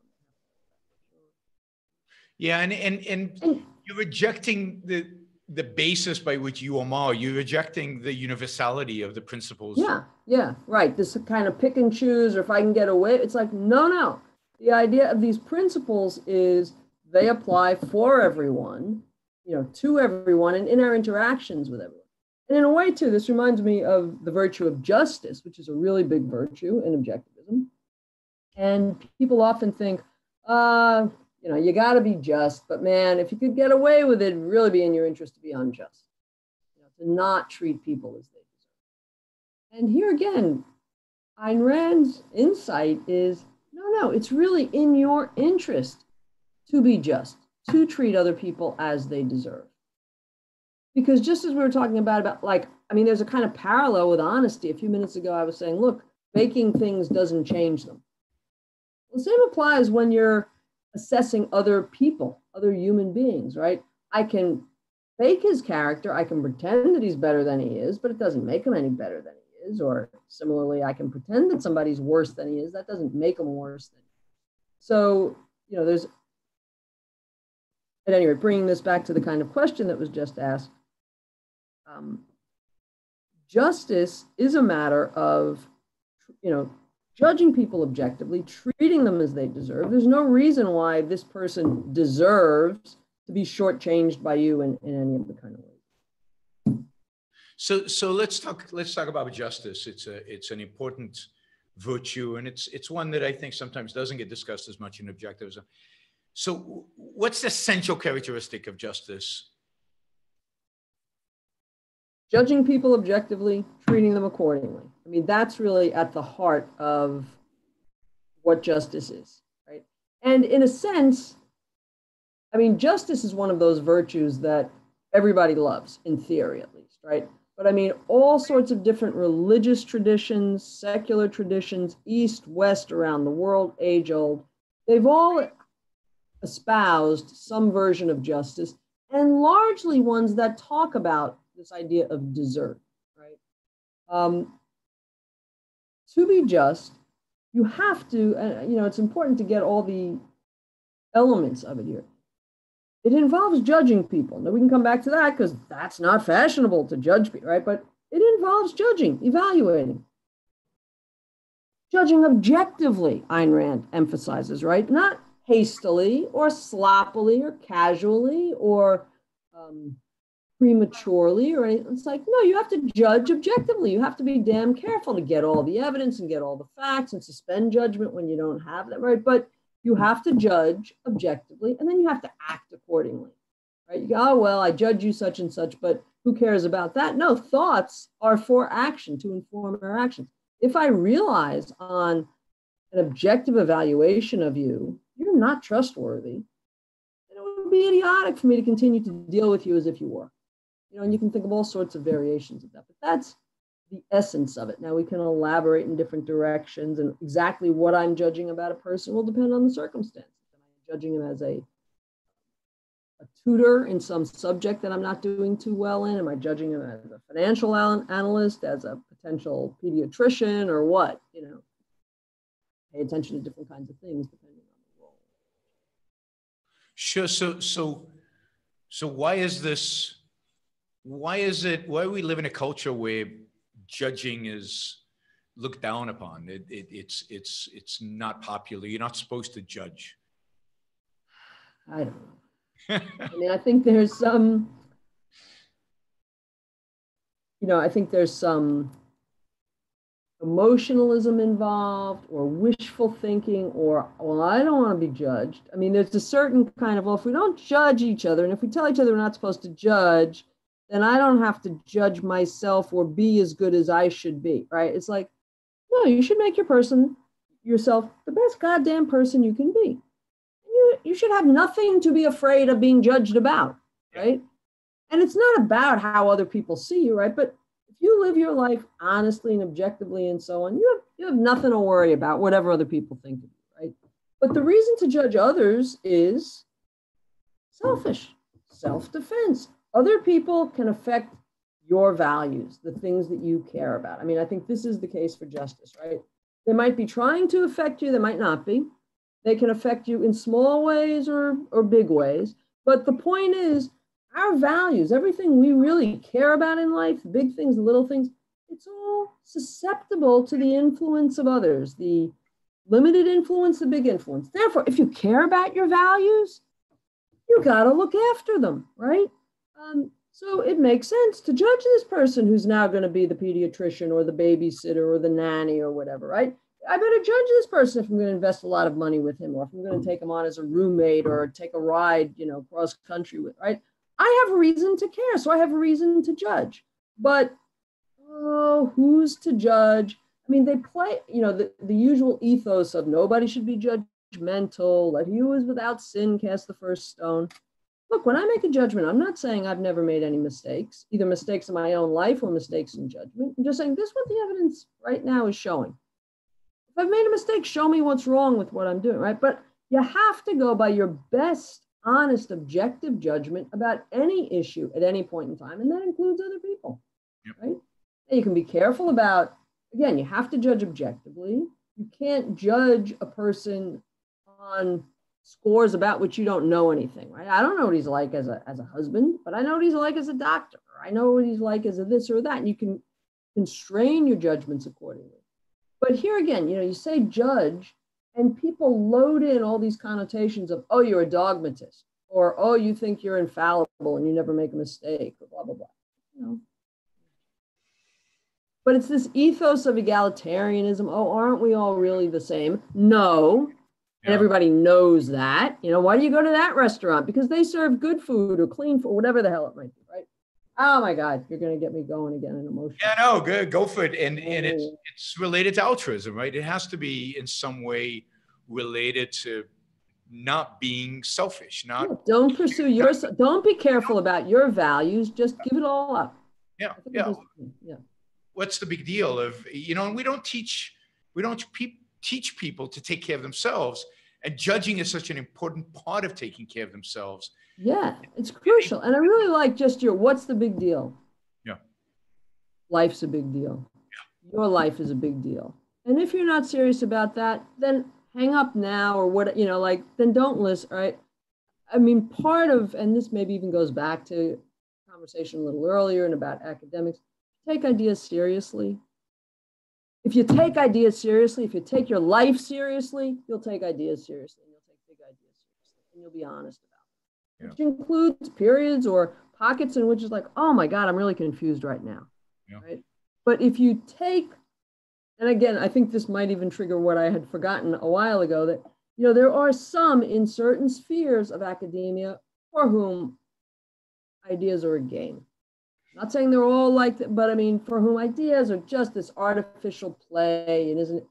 Yeah, and and and, and you're rejecting the the basis by which you are moral, You're rejecting the universality of the principles. Yeah, yeah, right. This kind of pick and choose, or if I can get away, it's like no, no. The idea of these principles is they apply for everyone, you know, to everyone, and in our interactions with everyone. And in a way, too, this reminds me of the virtue of justice, which is a really big virtue in objectivism. And people often think, uh, you know, you got to be just, but man, if you could get away with it, it'd really be in your interest to be unjust, you know, to not treat people as they deserve. And here again, Ayn Rand's insight is no, it's really in your interest to be just, to treat other people as they deserve. Because just as we were talking about about like i mean there's a kind of parallel with honesty. A few minutes ago i was saying look faking things doesn't change them. The same applies when you're assessing other people other human beings right? I can fake his character. I can pretend that he's better than he is but it doesn't make him any better than he is or similarly i can pretend that somebody's worse than he is that doesn't make him worse than so you know there's at any rate bringing this back to the kind of question that was just asked um, justice is a matter of, you know, judging people objectively, treating them as they deserve. There's no reason why this person deserves to be shortchanged by you in, in any of the kind of ways. So, so let's talk. Let's talk about justice. It's a, it's an important virtue, and it's, it's one that I think sometimes doesn't get discussed as much in objectivism. So, what's the essential characteristic of justice judging people objectively, treating them accordingly. I mean, that's really at the heart of what justice is, right? And in a sense, I mean, justice is one of those virtues that everybody loves, in theory at least, right? But I mean, all sorts of different religious traditions, secular traditions, East, West, around the world, age old, they've all espoused some version of justice, and largely ones that talk about this idea of desert, right? Um, to be just, you have to, uh, you know, it's important to get all the elements of it here. It involves judging people. Now we can come back to that because that's not fashionable to judge people, right? But it involves judging, evaluating. Judging objectively, Ayn Rand emphasizes, right? Not hastily or sloppily or casually or um, prematurely or anything. It's like, no, you have to judge objectively. You have to be damn careful to get all the evidence and get all the facts and suspend judgment when you don't have them, right? But you hmm. have to judge objectively and then you have to act accordingly, right? You go, oh, well, I judge you such and such, but who cares about that? No, thoughts are for action to inform our actions. If I realize on an objective evaluation of you, you're not trustworthy, then it would be idiotic for me to continue to deal with you as if you were. You know, and you can think of all sorts of variations of that, but that's the essence of it. Now we can elaborate in different directions, and exactly what I'm judging about a person will depend on the circumstances. Am I judging him as a a tutor in some subject that I'm not doing too well in? Am I judging him as a financial analyst, as a potential pediatrician, or what? You know, pay attention to different kinds of things depending on the role. Sure. So, so, so why is this? why is it why we live in a culture where judging is looked down upon. It, it, it's it's it's not popular. You're not supposed to judge. I don't know. I mean i think there's some you know i think there's some emotionalism involved or wishful thinking or well i don't want to be judged. I mean there's a certain kind of well if we don't judge each other and if we tell each other we're not supposed to judge then I don't have to judge myself or be as good as I should be, right? It's like, no, you should make your person yourself the best goddamn person you can be. You, you should have nothing to be afraid of being judged about, right? And it's not about how other people see you, right? But if you live your life honestly and objectively and so on, you have, you have nothing to worry about, whatever other people think of you, right? But the reason to judge others is selfish, self defense, other people can affect your values, the things that you care about. I mean, I think this is the case for justice, right? They might be trying to affect you, they might not be. They can affect you in small ways or, or big ways. But the point is, our values, everything we really care about in life, big things, little things, it's all susceptible to the influence of others, the limited influence, the big influence. Therefore, if you care about your values, you got to look after them, right? Um, so it makes sense to judge this person who's now going to be the pediatrician or the babysitter or the nanny or whatever, right? I better judge this person if I'm going to invest a lot of money with him or if I'm going to take him on as a roommate or take a ride, you know, cross country with, right? I have a reason to care, so I have a reason to judge. But oh, who's to judge? I mean, they play, you know, the, the usual ethos of nobody should be judgmental, let he who is without sin cast the first stone look, when I make a judgment, I'm not saying I've never made any mistakes, either mistakes in my own life or mistakes in judgment. I'm just saying this is what the evidence right now is showing. If I've made a mistake, show me what's wrong with what I'm doing, right? But you have to go by your best, honest, objective judgment about any issue at any point in time, and that includes other people, yep. right? And you can be careful about, again, you have to judge objectively. You can't judge a person on scores about which you don't know anything, right? I don't know what he's like as a, as a husband, but I know what he's like as a doctor. I know what he's like as a this or that. And you can constrain your judgments accordingly. But here again, you know, you say judge, and people load in all these connotations of, oh, you're a dogmatist, or oh, you think you're infallible and you never make a mistake, or blah, blah, blah. You know. But it's this ethos of egalitarianism. Oh, aren't we all really the same? No, and everybody knows that. You know, why do you go to that restaurant? Because they serve good food or clean food, whatever the hell it might be, right? Oh my God, you're going to get me going again in emotion. Yeah, no, good, go for it. And and it's oh. it's related to altruism, right? It has to be in some way related to not being selfish. Not yeah, don't pursue your. Don't be careful about your values. Just give it all up. Yeah, yeah, yeah. What's the big deal of you know? And we don't teach we don't pe- teach people to take care of themselves and judging is such an important part of taking care of themselves. Yeah, it's crucial. And I really like just your what's the big deal? Yeah. Life's a big deal. Yeah. Your life is a big deal. And if you're not serious about that, then hang up now or what, you know, like, then don't listen, right? I mean, part of, and this maybe even goes back to conversation a little earlier and about academics, take ideas seriously if you take ideas seriously, if you take your life seriously, you'll take ideas seriously and you'll take big ideas seriously and you'll be honest about it. Yeah. Which includes periods or pockets in which it's like, oh my God, I'm really confused right now. Yeah. Right. But if you take, and again, I think this might even trigger what I had forgotten a while ago that, you know, there are some in certain spheres of academia for whom ideas are a game. Not saying they're all like that, but I mean, for whom ideas are just this artificial play and isn't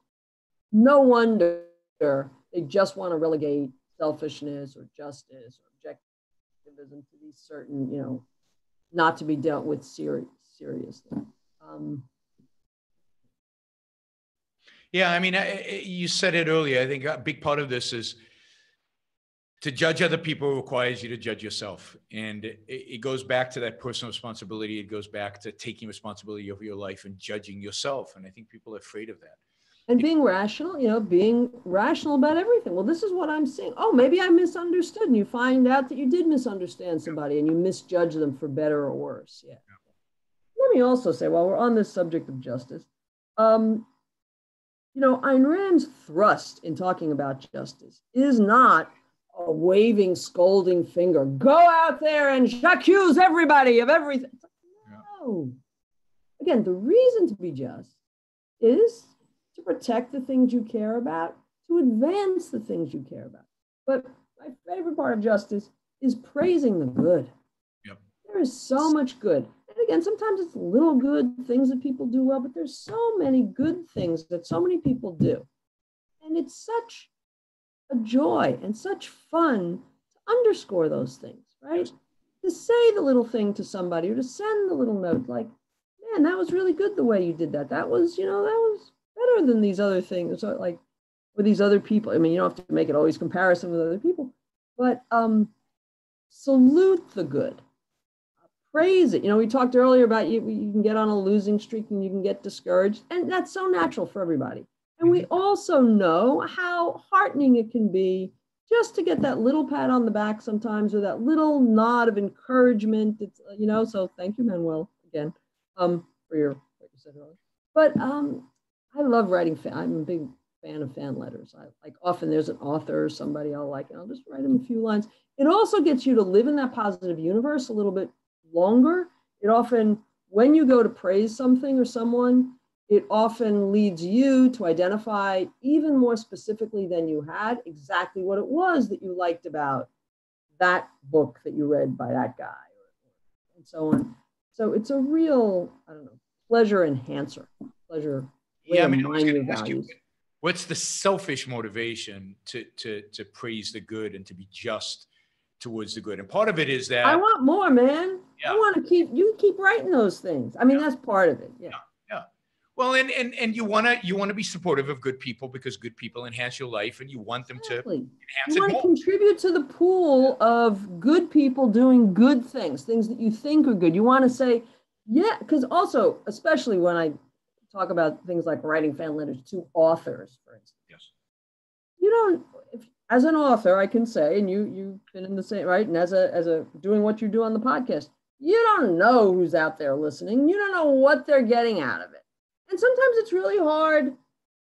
no wonder they just want to relegate selfishness or justice or objectivism to these certain, you know, not to be dealt with seri- seriously. Um, yeah, I mean, I, you said it earlier. I think a big part of this is to judge other people requires you to judge yourself. And it, it, goes back to that personal responsibility. It goes back to taking responsibility over your life and judging yourself. And i think people are afraid of that. And being rational you know being rational about everything. Well this is what i'm seeing. Oh maybe i misunderstood. And you find out that you did misunderstand somebody and you misjudge them for better or worse. Yeah, yeah. let me also say while we're on this subject of justice um, you know Ayn Rand's thrust in talking about justice is not a waving, scolding finger. Go out there and accuse everybody of everything. No. Again, the reason to be just is to protect the things you care about, to advance the things you care about. But my favorite part of justice is praising the good. Yep. There is so much good. And again, sometimes it's little good things that people do well, but there's so many good things that so many people do. And it's such a joy and such fun to underscore those things, right? To say the little thing to somebody or to send the little note like, man, that was really good the way you did that. That was, you know, that was better than these other things. So like with these other people. I mean, you don't have to make it always comparison with other people, but um, salute the good. Praise it. You know, we talked earlier about you, you can get on a losing streak and you can get discouraged, and that's so natural for everybody. And we also know how heartening it can be just to get that little pat on the back sometimes or that little nod of encouragement. It's, you know, so thank you, Manuel, again, um, for your, what you said earlier. But um, I love writing, fan, I'm a big fan of fan letters. I like often there's an author or somebody I'll like, and I'll just write them a few lines. It also gets you to live in that positive universe a little bit longer. It often, when you go to praise something or someone, it often leads you to identify even more specifically than you had exactly what it was that you liked about that book that you read by that guy and so on so it's a real i don't know pleasure enhancer pleasure yeah i mean I was going to ask you what's the selfish motivation to to to praise the good and to be just towards the good. And part of it is that I want more, man. Yeah. I want to keep you keep writing those things. I mean, that's part of it. Yeah. Well, and and and you want to you want to be supportive of good people because good people enhance your life, and you want them to enhance You want to contribute to the pool of good people doing good things, things that you think are good. You want to say, yeah, because also, especially when I talk about things like writing fan letters to authors, for instance. Yes. you don't if, as an author i can say and you you've been in the same right and as a as a doing what you do on the podcast you don't know who's out there listening you don't know what they're getting out of it and sometimes it's really hard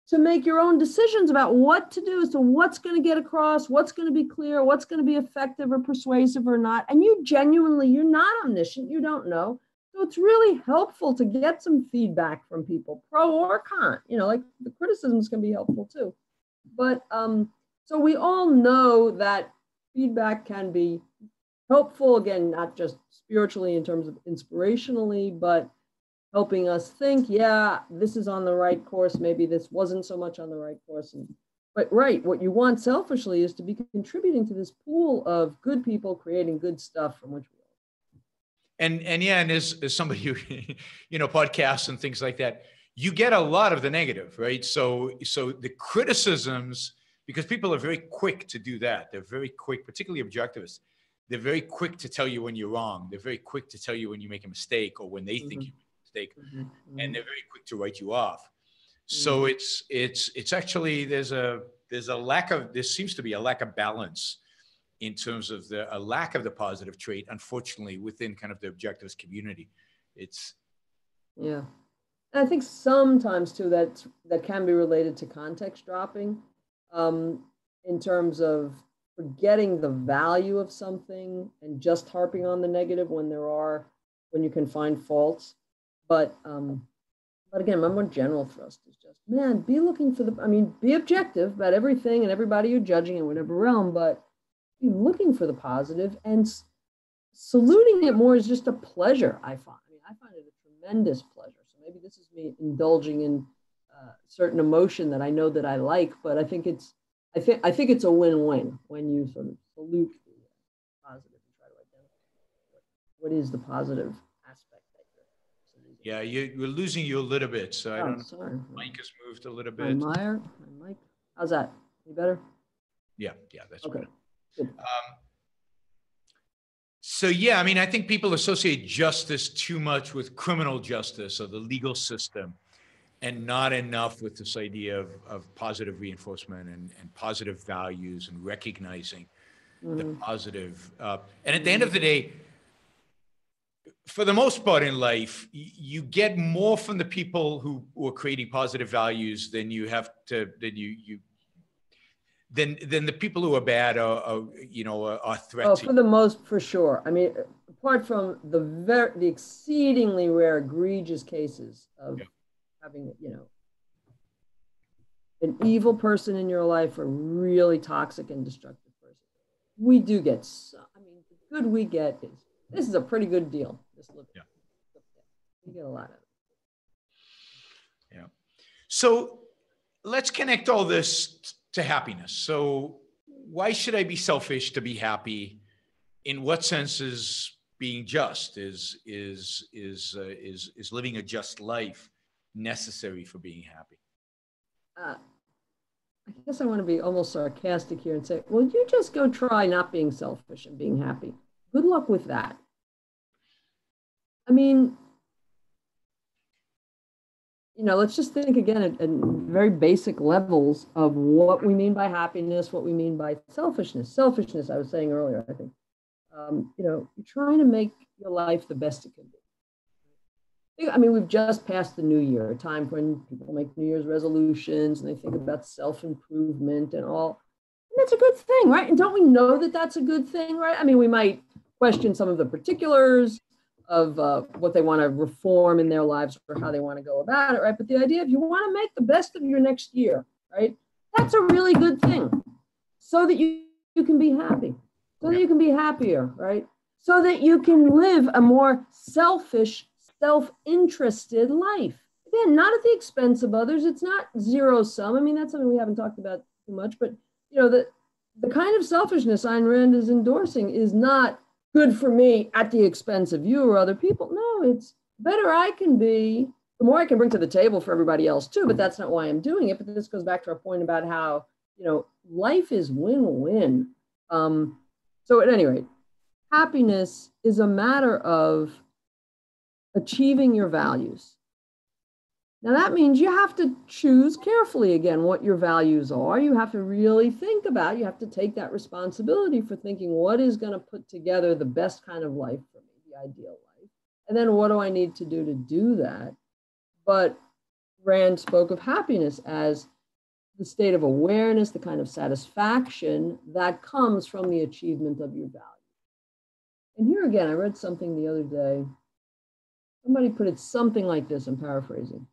to make your own decisions about what to do as to what's going to get across what's going to be clear what's going to be effective or persuasive or not. And you genuinely you're not omniscient you don't know. So it's really helpful to get some feedback from people pro or con you know like the criticisms can be helpful too. But um, so we all know that feedback can be helpful, again, not just spiritually in terms of inspirationally, but helping us think, yeah, this is on the right course. Maybe this wasn't so much on the right course. And, but right, what you want selfishly is to be contributing to this pool of good people creating good stuff from which we all. and and yeah, and as, as somebody who [LAUGHS] you know podcasts and things like that, you get a lot of the negative, right? So so the criticisms because people are very quick to do that. They're very quick, particularly objectivists. They're very quick to tell you when you're wrong. They're very quick to tell you when you make a mistake or when they think Mhm. you mistake, Mm-hmm. and they're very quick to write you off. So it's it's it's actually there's a there's a lack of there seems to be a lack of balance in terms of the a lack of the positive trait, unfortunately, within kind of the objectivist community. It's Yeah. And I think sometimes too that that can be related to context dropping um, in terms of forgetting the value of something and just harping on the negative when there are when you can find faults. But um, but again, my more general thrust is just man, be looking for the I mean, be objective about everything and everybody you're judging in whatever realm, but be looking for the positive and saluting it more is just a pleasure, I find. I mean, I find it a tremendous pleasure. So maybe this is me indulging in uh, certain emotion that I know that I like, but I think it's I think I think it's a win-win when you sort of salute the positive and try to identify what is the positive aspect that you're saluting. Yeah, you, you're losing you a little bit. So I Oh, don't know. sorry. mic has moved a little My bit. Meyer, my mic. How's that? Any better? Yeah, yeah, that's Okay. Good. Um, so yeah, I mean, I think people associate justice too much with criminal justice or the legal system, and not enough with this idea of, of positive reinforcement and, and positive values and recognizing the Mhm. positive. Uh, and at the end of the day, for the most part in life, you get more from the people who, who are creating positive values than you have to than you you than than the people who are bad are, are you know are, are threat Oh, for the most, for sure. I mean, apart from the very, the exceedingly rare, egregious cases of Yeah. having, you know, an evil person in your life, or really toxic and destructive person. We do get, so, I mean, the good we get is this is a pretty good deal. Just look, Yeah. we get a lot of it. So let's connect all this to happiness. So why should I be selfish to be happy? In what sense is being just? Is is is uh, is is living a just life necessary for being happy? uh, I guess I want to be almost sarcastic here and say, well, you just go try not being selfish and being happy. Good luck with that. I mean, you know, let's just think again at, at very basic levels of what we mean by happiness, what we mean by selfishness. Selfishness, I was saying earlier, I think, um, you know, you're trying to make your life the best it can be. I mean, we've just passed the new year, a time when people make New Year's resolutions and they think about self improvement and all. And that's a good thing, right? And don't we know that that's a good thing, right? I mean, we might question some of the particulars of uh, what they want to reform in their lives or how they want to go about it, right? But the idea, if you want to make the best of your next year, right, that's a really good thing so that you, you can be happy, so that you can be happier, right? So that you can live a more selfish, self interested life. Again, not at the expense of others. It's not zero sum. I mean, that's something we haven't talked about too much, but you know, the, the kind of selfishness Ayn Rand is endorsing is not good for me at the expense of you or other people. No, it's better I can be, the more I can bring to the table for everybody else too. But that's not why I'm doing it. But this goes back to our point about how, you know, life is win win. Um, so, at any rate, happiness is a matter of achieving your values. Now, that means you have to choose carefully again what your values are. You have to really think about, you have to take that responsibility for thinking what is going to put together the best kind of life for me, the ideal life. And then what do I need to do to do that? But Rand spoke of happiness as the state of awareness, the kind of satisfaction that comes from the achievement of your values. And here again, I read something the other day. Somebody put it something like this, I'm paraphrasing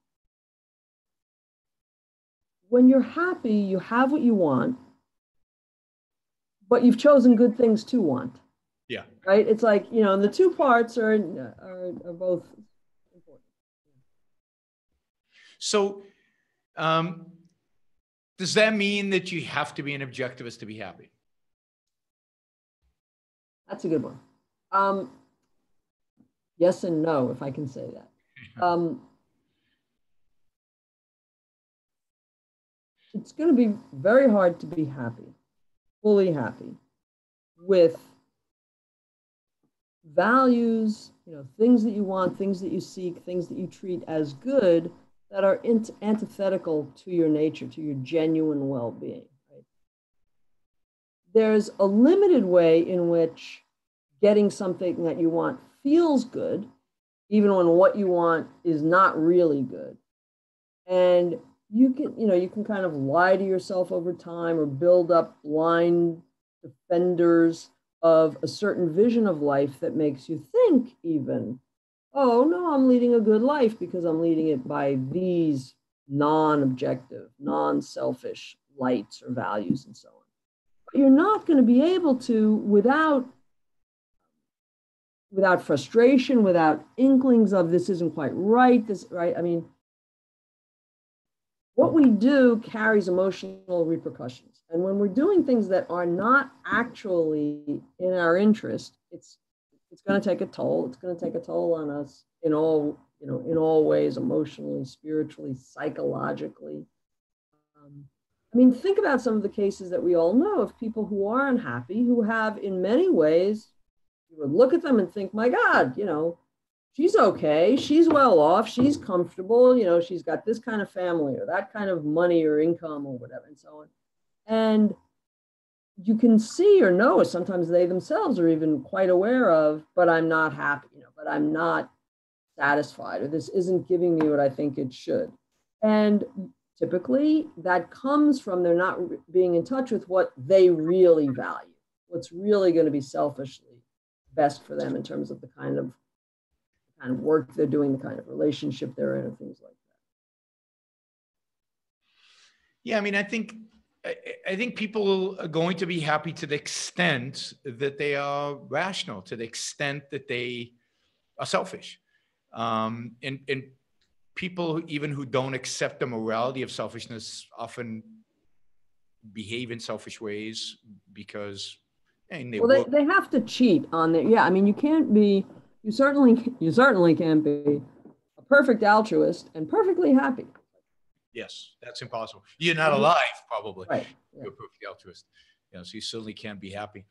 when you're happy, you have what you want, but you've chosen good things to want. Yeah. Right. It's like you know and the two parts are are, are both important. So, um, does that mean that you have to be an objectivist to be happy? That's a good one. Um, yes and no, if I can say that. [LAUGHS] Um, it's going to be very hard to be happy, fully happy with values, you know, things that you want, things that you seek, things that you treat as good that are antithetical to your nature, to your genuine well-being. Right? There's a limited way in which getting something that you want feels good, even when what you want is not really good. And you can you know you can kind of lie to yourself over time or build up blind defenders of a certain vision of life that makes you think even oh no i'm leading a good life because i'm leading it by these non-objective non-selfish lights or values and so on. But you're not going to be able to without without frustration without inklings of this isn't quite right this right? I mean what we do carries emotional repercussions. And when we're doing things that are not actually in our interest, it's it's going to take a toll. It's going to take a toll on us in all you know in all ways, emotionally, spiritually, psychologically. Um, I mean, think about some of the cases that we all know of people who are unhappy, who have, in many ways, you would look at them and think, "My God, you know, she's okay. She's well off. She's comfortable. You know, she's got this kind of family or that kind of money or income or whatever, and so on. And you can see or know, sometimes they themselves are even quite aware of, but I'm not happy, you know, but I'm not satisfied, or this isn't giving me what I think it should. And typically that comes from they're not being in touch with what they really value, what's really going to be selfishly best for them in terms of the kind of kind of work they're doing, the kind of relationship they're in, and things like that. Yeah, I mean, I think I think people are going to be happy to the extent that they are rational, to the extent that they are selfish, um, and and people even who don't accept the morality of selfishness often behave in selfish ways because and they well, they, they have to cheat on their yeah i mean you can't be you certainly you certainly can be a perfect altruist and perfectly happy. Yes, that's impossible. You're not alive, probably. Right. You're a perfect altruist. You know, so you certainly can't be happy.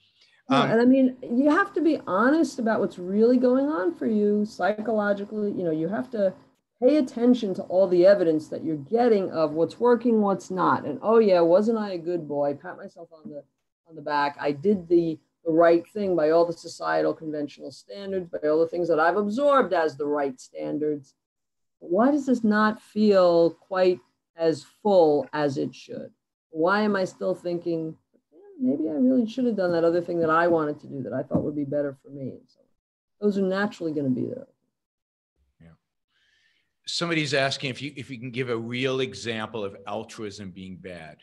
Um, and I mean, you have to be honest about what's really going on for you psychologically. You know, you have to pay attention to all the evidence that you're getting of what's working, what's not. And oh yeah, wasn't I a good boy? Pat myself on the on the back. I did the the right thing by all the societal conventional standards, by all the things that I've absorbed as the right standards. Why does this not feel quite as full as it should? Why am I still thinking, maybe I really should have done that other thing that I wanted to do that I thought would be better for me? And so those are naturally going to be there. Yeah. Somebody's asking if you if you can give a real example of altruism being bad.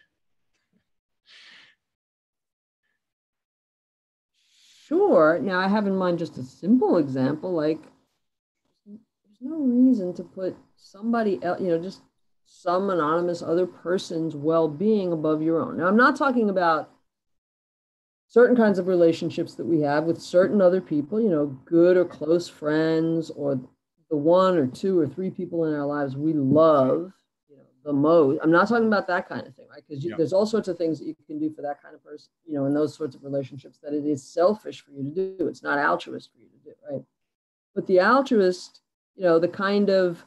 Sure. Now, I have in mind just a simple example like there's no reason to put somebody else, you know, just some anonymous other person's well being above your own. Now, I'm not talking about certain kinds of relationships that we have with certain other people, you know, good or close friends, or the one or two or three people in our lives we love, the most. I'm not talking about that kind of thing, right? Because yeah. there's all sorts of things that you can do for that kind of person, you know, in those sorts of relationships that it is selfish for you to do. It's not altruist for you to do, right? But the altruist, you know, the kind of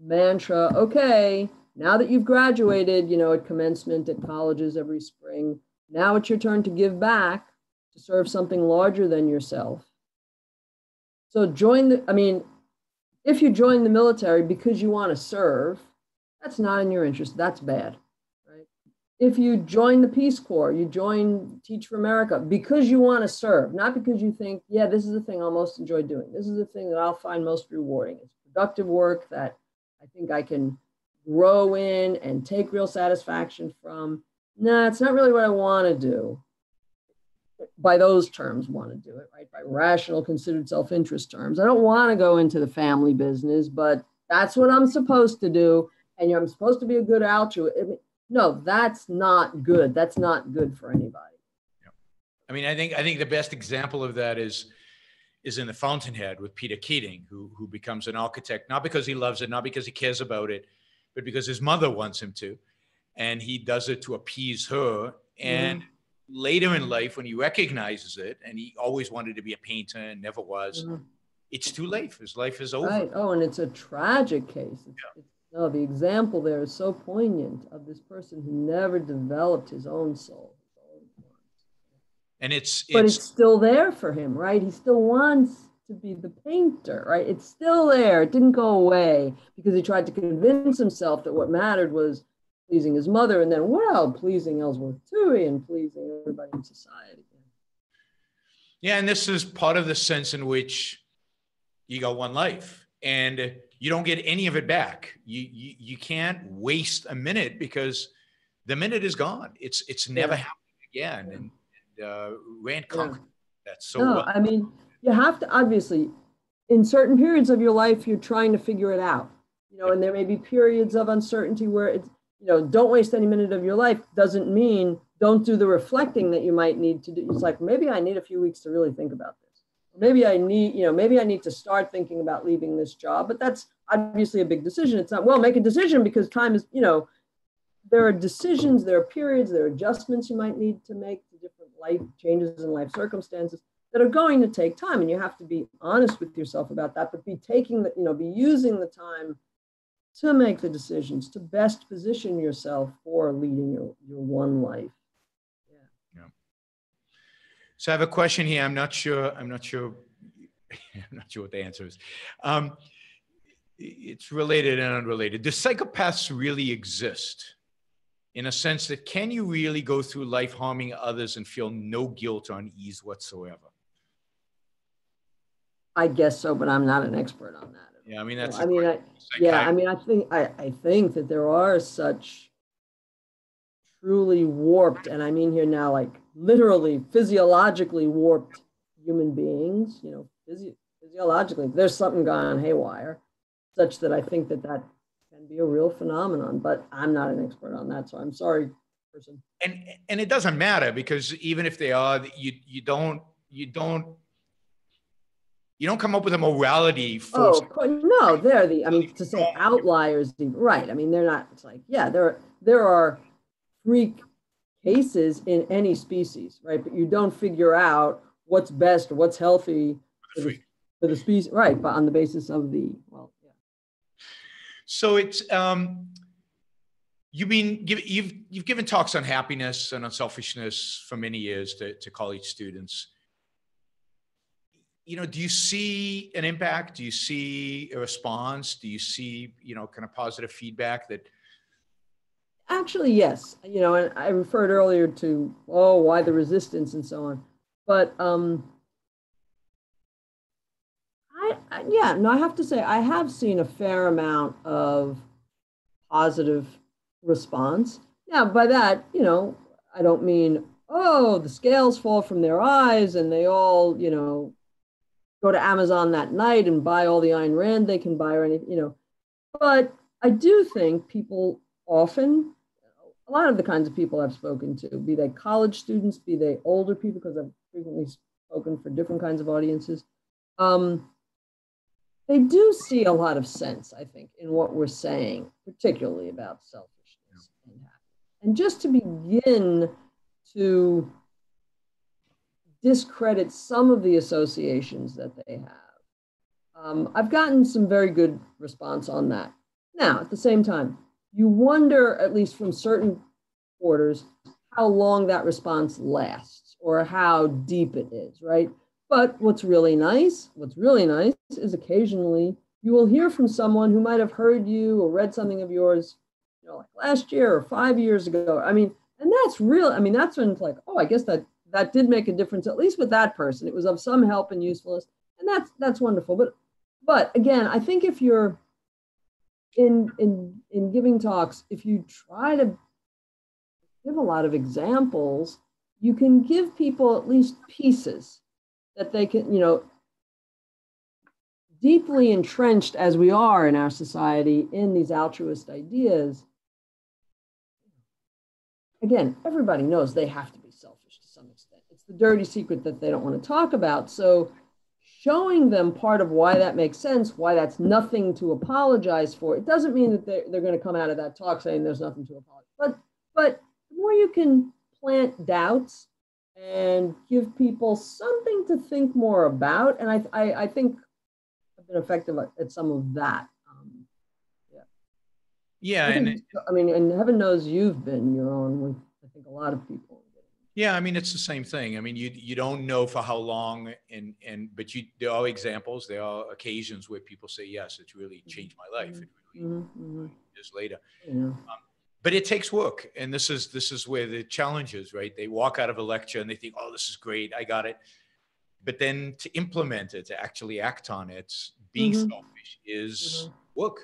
mantra, okay, now that you've graduated, you know, at commencement at colleges every spring, now it's your turn to give back to serve something larger than yourself. So join the, I mean, if you join the military because you want to serve, that's not in your interest. That's bad, right? If you join the Peace Corps, you join Teach for America because you want to serve, not because you think, yeah, this is the thing I'll most enjoy doing. This is the thing that I'll find most rewarding. It's productive work that I think I can grow in and take real satisfaction from nah, it's not really what I want to do. By those terms, want to do it, right? By rational, considered self interest terms. I don't want to go into the family business, but that's what I'm supposed to do. And I'm supposed to be a good altruist. I mean, no, that's not good. That's not good for anybody. Yeah. I mean, I think I think the best example of that is is in the Fountainhead with Peter Keating, who who becomes an architect not because he loves it, not because he cares about it, but because his mother wants him to and he does it to appease her. And mm-hmm. later in life, when he recognizes it, and he always wanted to be a painter and never was, mm-hmm. it's too late. His life is over. Right. Oh, and it's a tragic case. It's, yeah. it's, no, the example there is so poignant of this person who never developed his own soul. And it's, it's but it's still there for him, right? He still wants to be the painter, right? It's still there. It didn't go away because he tried to convince himself that what mattered was pleasing his mother, and then well, pleasing Ellsworth Toohey and pleasing everybody in society. Yeah, and this is part of the sense in which you got one life, and you don't get any of it back. You you, you can't waste a minute because the minute is gone. It's it's never yeah. happening again. And, and uh, Rand yeah. that so no, well. I mean, you have to obviously, in certain periods of your life, you're trying to figure it out. You know, and there may be periods of uncertainty where it's you know, don't waste any minute of your life doesn't mean don't do the reflecting that you might need to do. It's like maybe I need a few weeks to really think about this. Maybe I need, you know, maybe I need to start thinking about leaving this job, but that's obviously a big decision. It's not, well, make a decision because time is, you know, there are decisions, there are periods, there are adjustments you might need to make to different life changes in life circumstances that are going to take time. And you have to be honest with yourself about that, but be taking the, you know, be using the time to make the decisions to best position yourself for leading your, your one life. So I have a question here. I'm not sure. I'm not sure. [LAUGHS] I'm not sure what the answer is. Um, it's related and unrelated. Do psychopaths really exist? In a sense that can you really go through life harming others and feel no guilt or unease whatsoever? I guess so, but I'm not an expert on that. Yeah, I mean that's. I mean, I, yeah, I mean, I think I, I think that there are such truly warped, and I mean here now, like literally physiologically warped human beings. You know, physio- physiologically, there's something gone haywire, such that I think that that can be a real phenomenon. But I'm not an expert on that, so I'm sorry, person. And and it doesn't matter because even if they are, you you don't you don't you don't come up with a morality. Oh no, they're the. I mean, to say [LAUGHS] outliers, right? I mean, they're not. It's like yeah, there there are freak cases in any species, right? But you don't figure out what's best what's healthy for the, for the species, right? But on the basis of the well, yeah. So it's um, you've been you've you've given talks on happiness and unselfishness for many years to, to college students you know, do you see an impact? Do you see a response? Do you see, you know, kind of positive feedback that? Actually, yes. You know, and I referred earlier to, oh, why the resistance and so on. But um, I, I, yeah, no, I have to say, I have seen a fair amount of positive response. Now, by that, you know, I don't mean, oh, the scales fall from their eyes and they all, you know, go to Amazon that night and buy all the Ayn Rand they can buy or anything, you know. But I do think people often a lot of the kinds of people I've spoken to, be they college students, be they older people, because I've frequently spoken for different kinds of audiences, um, they do see a lot of sense, I think, in what we're saying, particularly about selfishness and happiness. And just to begin to discredit some of the associations that they have. Um, I've gotten some very good response on that. Now, at the same time, you wonder, at least from certain quarters, how long that response lasts or how deep it is, right? But what's really nice, what's really nice is occasionally you will hear from someone who might have heard you or read something of yours, you know, like last year or five years ago. I mean, and that's real. I mean, that's when it's like, oh, I guess that that did make a difference, at least with that person. It was of some help and usefulness. And that's that's wonderful. But but again, I think if you're in in in giving talks, if you try to give a lot of examples, you can give people at least pieces that they can, you know, deeply entrenched as we are in our society in these altruist ideas. Again, everybody knows they have to be selfish to some extent. It's the dirty secret that they don't want to talk about. So showing them part of why that makes sense, why that's nothing to apologize for. It doesn't mean that they're, they're going to come out of that talk saying there's nothing to apologize. But but the more you can plant doubts and give people something to think more about, and I I, I think I've been effective at, at some of that. Um, yeah. Yeah, I, think, and I mean, and heaven knows you've been your own with I think a lot of people. Yeah, I mean it's the same thing. I mean you you don't know for how long, and and but you there are examples, there are occasions where people say yes, it's really mm-hmm. changed my life. It really mm-hmm. mm-hmm. years later. Yeah. Um, but it takes work, and this is this is where the challenge is, right? They walk out of a lecture and they think, oh, this is great, I got it. But then to implement it, to actually act on it, being mm-hmm. selfish is mm-hmm. work.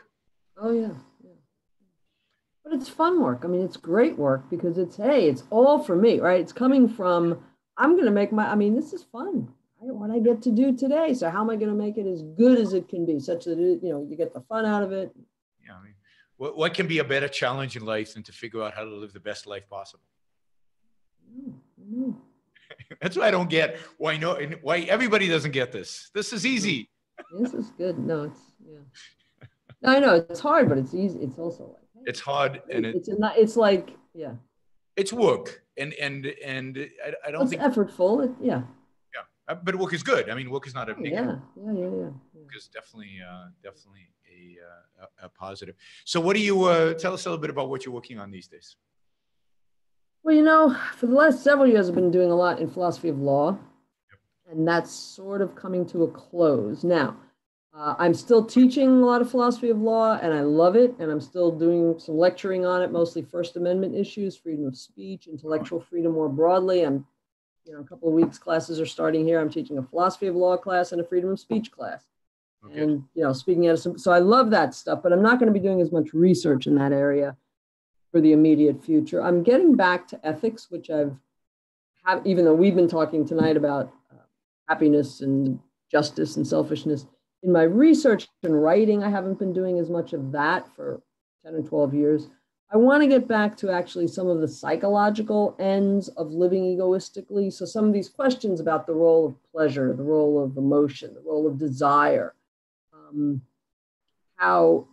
Oh yeah. But it's fun work. I mean, it's great work because it's, hey, it's all for me, right? It's coming from, I'm going to make my, I mean, this is fun. Right? What I get to do today. So how am I going to make it as good as it can be, such that, it, you know, you get the fun out of it. Yeah. I mean, what, what can be a better challenge in life than to figure out how to live the best life possible? Mm-hmm. [LAUGHS] That's why I don't get why no why everybody doesn't get this. This is easy. this is good. No, it's yeah. I know it's hard, but it's easy. It's also like it's hard and it, it's a, it's like yeah. It's work and and and i, I don't think it's think effortful it, yeah. Yeah uh, but work is good. I mean work is not a yeah yeah yeah yeah, yeah. work is definitely uh definitely a, uh, a, a positive. So what do you uh tell us a little bit about what you're working on these days? Well you know for the last several years i've been doing a lot in philosophy of law. Yep. and that's sort of coming to a close. Now uh, I'm still teaching a lot of philosophy of law, and I love it. And I'm still doing some lecturing on it, mostly First Amendment issues, freedom of speech, intellectual freedom more broadly. I'm, you know, a couple of weeks classes are starting here. I'm teaching a philosophy of law class and a freedom of speech class. Okay. And you know, speaking of some, so I love that stuff, but I'm not going to be doing as much research in that area for the immediate future. I'm getting back to ethics, which I've have, even though we've been talking tonight about uh, happiness and justice and selfishness in my research and writing, I haven't been doing as much of that for 10 or 12 years. I want to get back to actually some of the psychological ends of living egoistically. So, some of these questions about the role of pleasure, the role of emotion, the role of desire, um, how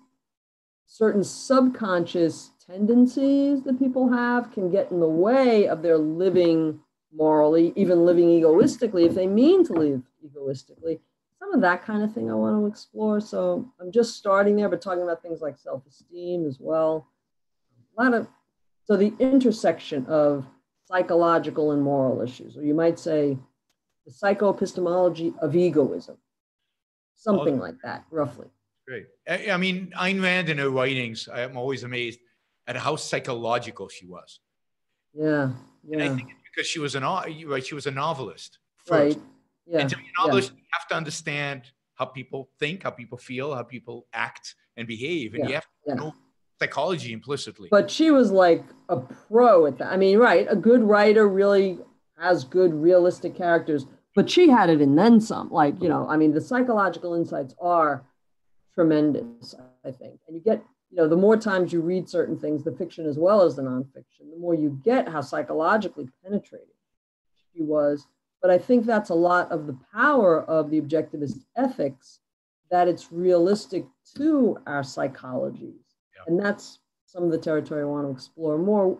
certain subconscious tendencies that people have can get in the way of their living morally, even living egoistically, if they mean to live egoistically some of that kind of thing I want to explore. So I'm just starting there, but talking about things like self esteem as well. A lot of, so the intersection of psychological and moral issues, or you might say the psychoepistemology of egoism, something oh, like that, roughly. Great. I mean, Ayn Rand in her writings, I'm always amazed at how psychological she was. Yeah. Yeah. And I think because she was an art. right, she was a novelist. First. Right. Yeah. And to be an yeah. you have to understand how people think, how people feel, how people act and behave, and yeah. you have to know psychology implicitly. But she was like a pro at that. I mean, right? A good writer really has good realistic characters, but she had it and then some. Like you know, I mean, the psychological insights are tremendous. I think, and you get you know, the more times you read certain things, the fiction as well as the nonfiction, the more you get how psychologically penetrating she was. But I think that's a lot of the power of the objectivist ethics, that it's realistic to our psychologies. Yeah. And that's some of the territory I want to explore more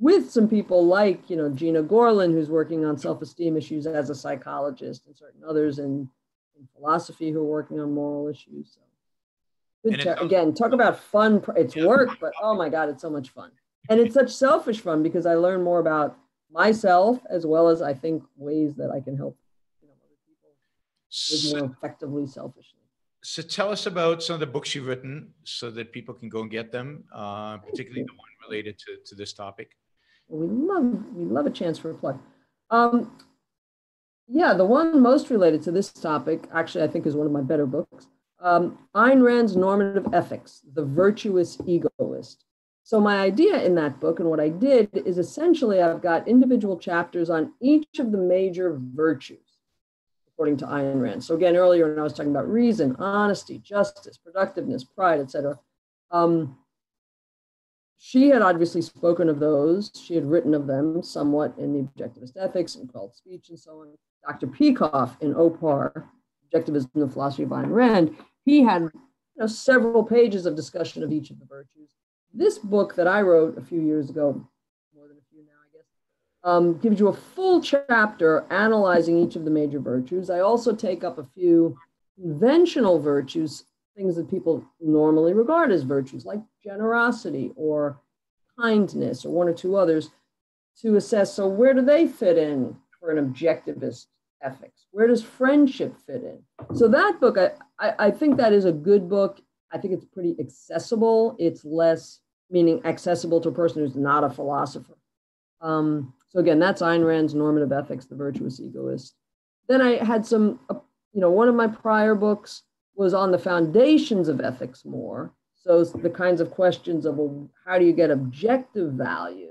with some people like, you know, Gena Gorlin, who's working on self-esteem issues as a psychologist, and certain others in, in philosophy who are working on moral issues. So good again, talk about fun. It's yeah. work, but oh my God, it's so much fun. And it's such selfish fun because I learn more about myself as well as I think ways that I can help you know, other people live more effectively selfishly. So tell us about some of the books you've written so that people can go and get them, uh, particularly the one related to, to this topic. we love we love a chance for a plug. Um, yeah, the one most related to this topic, actually, I think is one of my better books. Um, Ayn Rand's Normative Ethics, The Virtuous Egoist. So, my idea in that book and what I did is essentially I've got individual chapters on each of the major virtues, according to Ayn Rand. So, again, earlier when I was talking about reason, honesty, justice, productiveness, pride, etc., um, she had obviously spoken of those. She had written of them somewhat in the Objectivist Ethics and Galt's Speech and so on. Dr. Peikoff in OPAR, Objectivism and the Philosophy of Ayn Rand, he had you know, several pages of discussion of each of the virtues. This book that I wrote a few years ago, more than a few now, I guess, um, gives you a full chapter analyzing each of the major virtues. I also take up a few conventional virtues, things that people normally regard as virtues, like generosity or kindness or one or two others, to assess so where do they fit in for an objectivist ethics? Where does friendship fit in? So that book, I, I, I think that is a good book. I think it's pretty accessible. It's less meaning accessible to a person who's not a philosopher. Um, so again, that's Ayn Rand's Normative Ethics, The Virtuous Egoist. Then I had some, uh, you know, one of my prior books was on the foundations of ethics more. So the kinds of questions of well, how do you get objective value?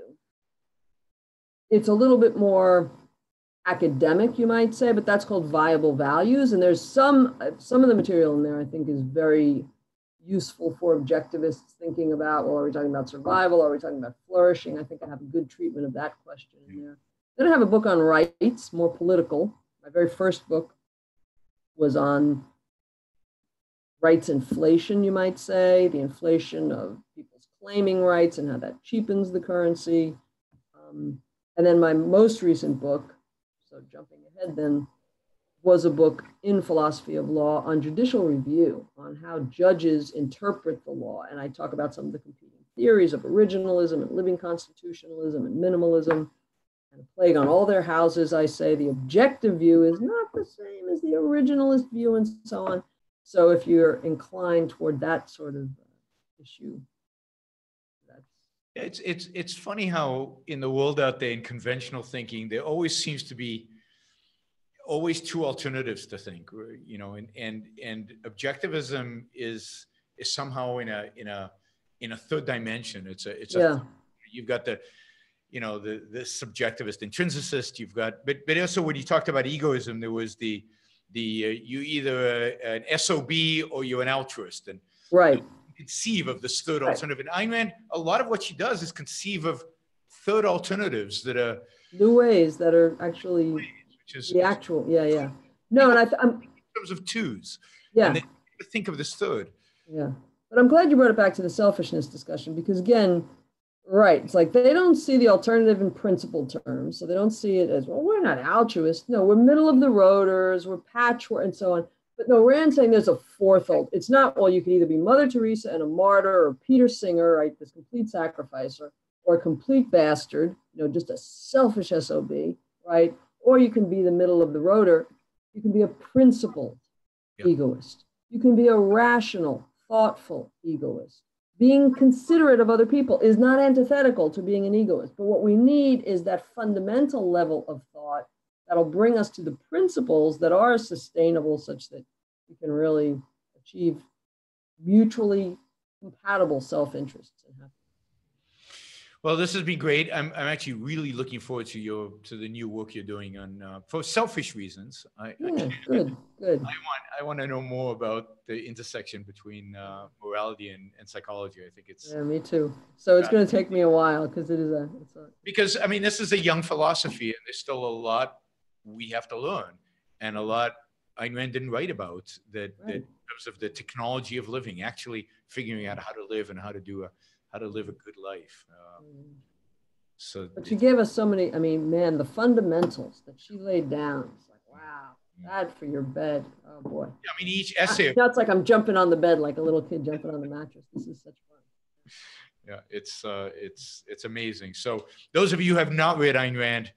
It's a little bit more academic, you might say, but that's called viable values. And there's some some of the material in there I think is very useful for objectivists thinking about, well, are we talking about survival? Are we talking about flourishing? I think I have a good treatment of that question in there. Then I have a book on rights, more political. My very first book was on rights inflation, you might say, the inflation of people's claiming rights and how that cheapens the currency. Um, and then my most recent book so jumping ahead then was a book in philosophy of law on judicial review, on how judges interpret the law. And I talk about some of the competing theories of originalism and living constitutionalism and minimalism. And plague on all their houses, I say the objective view is not the same as the originalist view, and so on. So if you're inclined toward that sort of uh, issue, it's it's it's funny how in the world out there in conventional thinking there always seems to be always two alternatives to think you know and and and objectivism is is somehow in a in a in a third dimension it's a it's yeah. a you've got the you know the the subjectivist intrinsicist you've got but but also when you talked about egoism there was the the uh, you either uh, an sob or you're an altruist and right conceive of this third right. alternative. And Ayn Rand, a lot of what she does is conceive of third alternatives that are new ways that are actually which is the actual. Yeah, yeah. No, and I, th- I'm in terms of twos. Yeah. And think of this third. Yeah, but I'm glad you brought it back to the selfishness discussion because again, right? It's like they don't see the alternative in principle terms, so they don't see it as well. We're not altruists. No, we're middle of the roaders. We're patchwork and so on. But no, Rand saying there's a fourth alt. It's not, well, you can either be Mother Teresa and a martyr or Peter Singer, right? This complete sacrificer, or a complete bastard, you know, just a selfish SOB, right? Or you can be the middle of the roader. You can be a principled yep. egoist. You can be a rational, thoughtful egoist. Being considerate of other people is not antithetical to being an egoist. But what we need is that fundamental level of thought that'll bring us to the principles that are sustainable such that we can really achieve mutually compatible self-interests and happiness. Well, this has been great. I'm, I'm actually really looking forward to your to the new work you're doing on uh, for selfish reasons. I, I, Yeah, [LAUGHS] good, good. want I want to know more about the intersection between uh, morality and, and psychology. I think it's Yeah, me too. So it's going to take me a while because it is a, it's a, because I mean this is a young philosophy and there's still a lot we have to learn and a lot Ayn Rand didn't write about that, that Right. in terms of the technology of living, actually figuring out how to live and how to do a how to live a good life. Uh, so but she gave us so many, I mean, man, the fundamentals that she laid down. It's like, wow, that for your bed. Oh boy. I mean each essay [LAUGHS] Now it's like I'm jumping on the bed like a little kid jumping on the mattress. This is such fun. yeah it's uh it's it's amazing so those of you who have not read Ayn Rand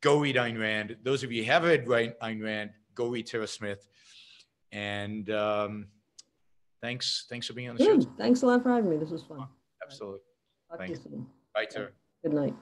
go read Ayn Rand those of you who have read Ayn Rand go read Tara Smith and um thanks thanks for being on the show Thanks a lot for having me. This was fun. Absolutely Talk to you Thanks. bye Tara Good night.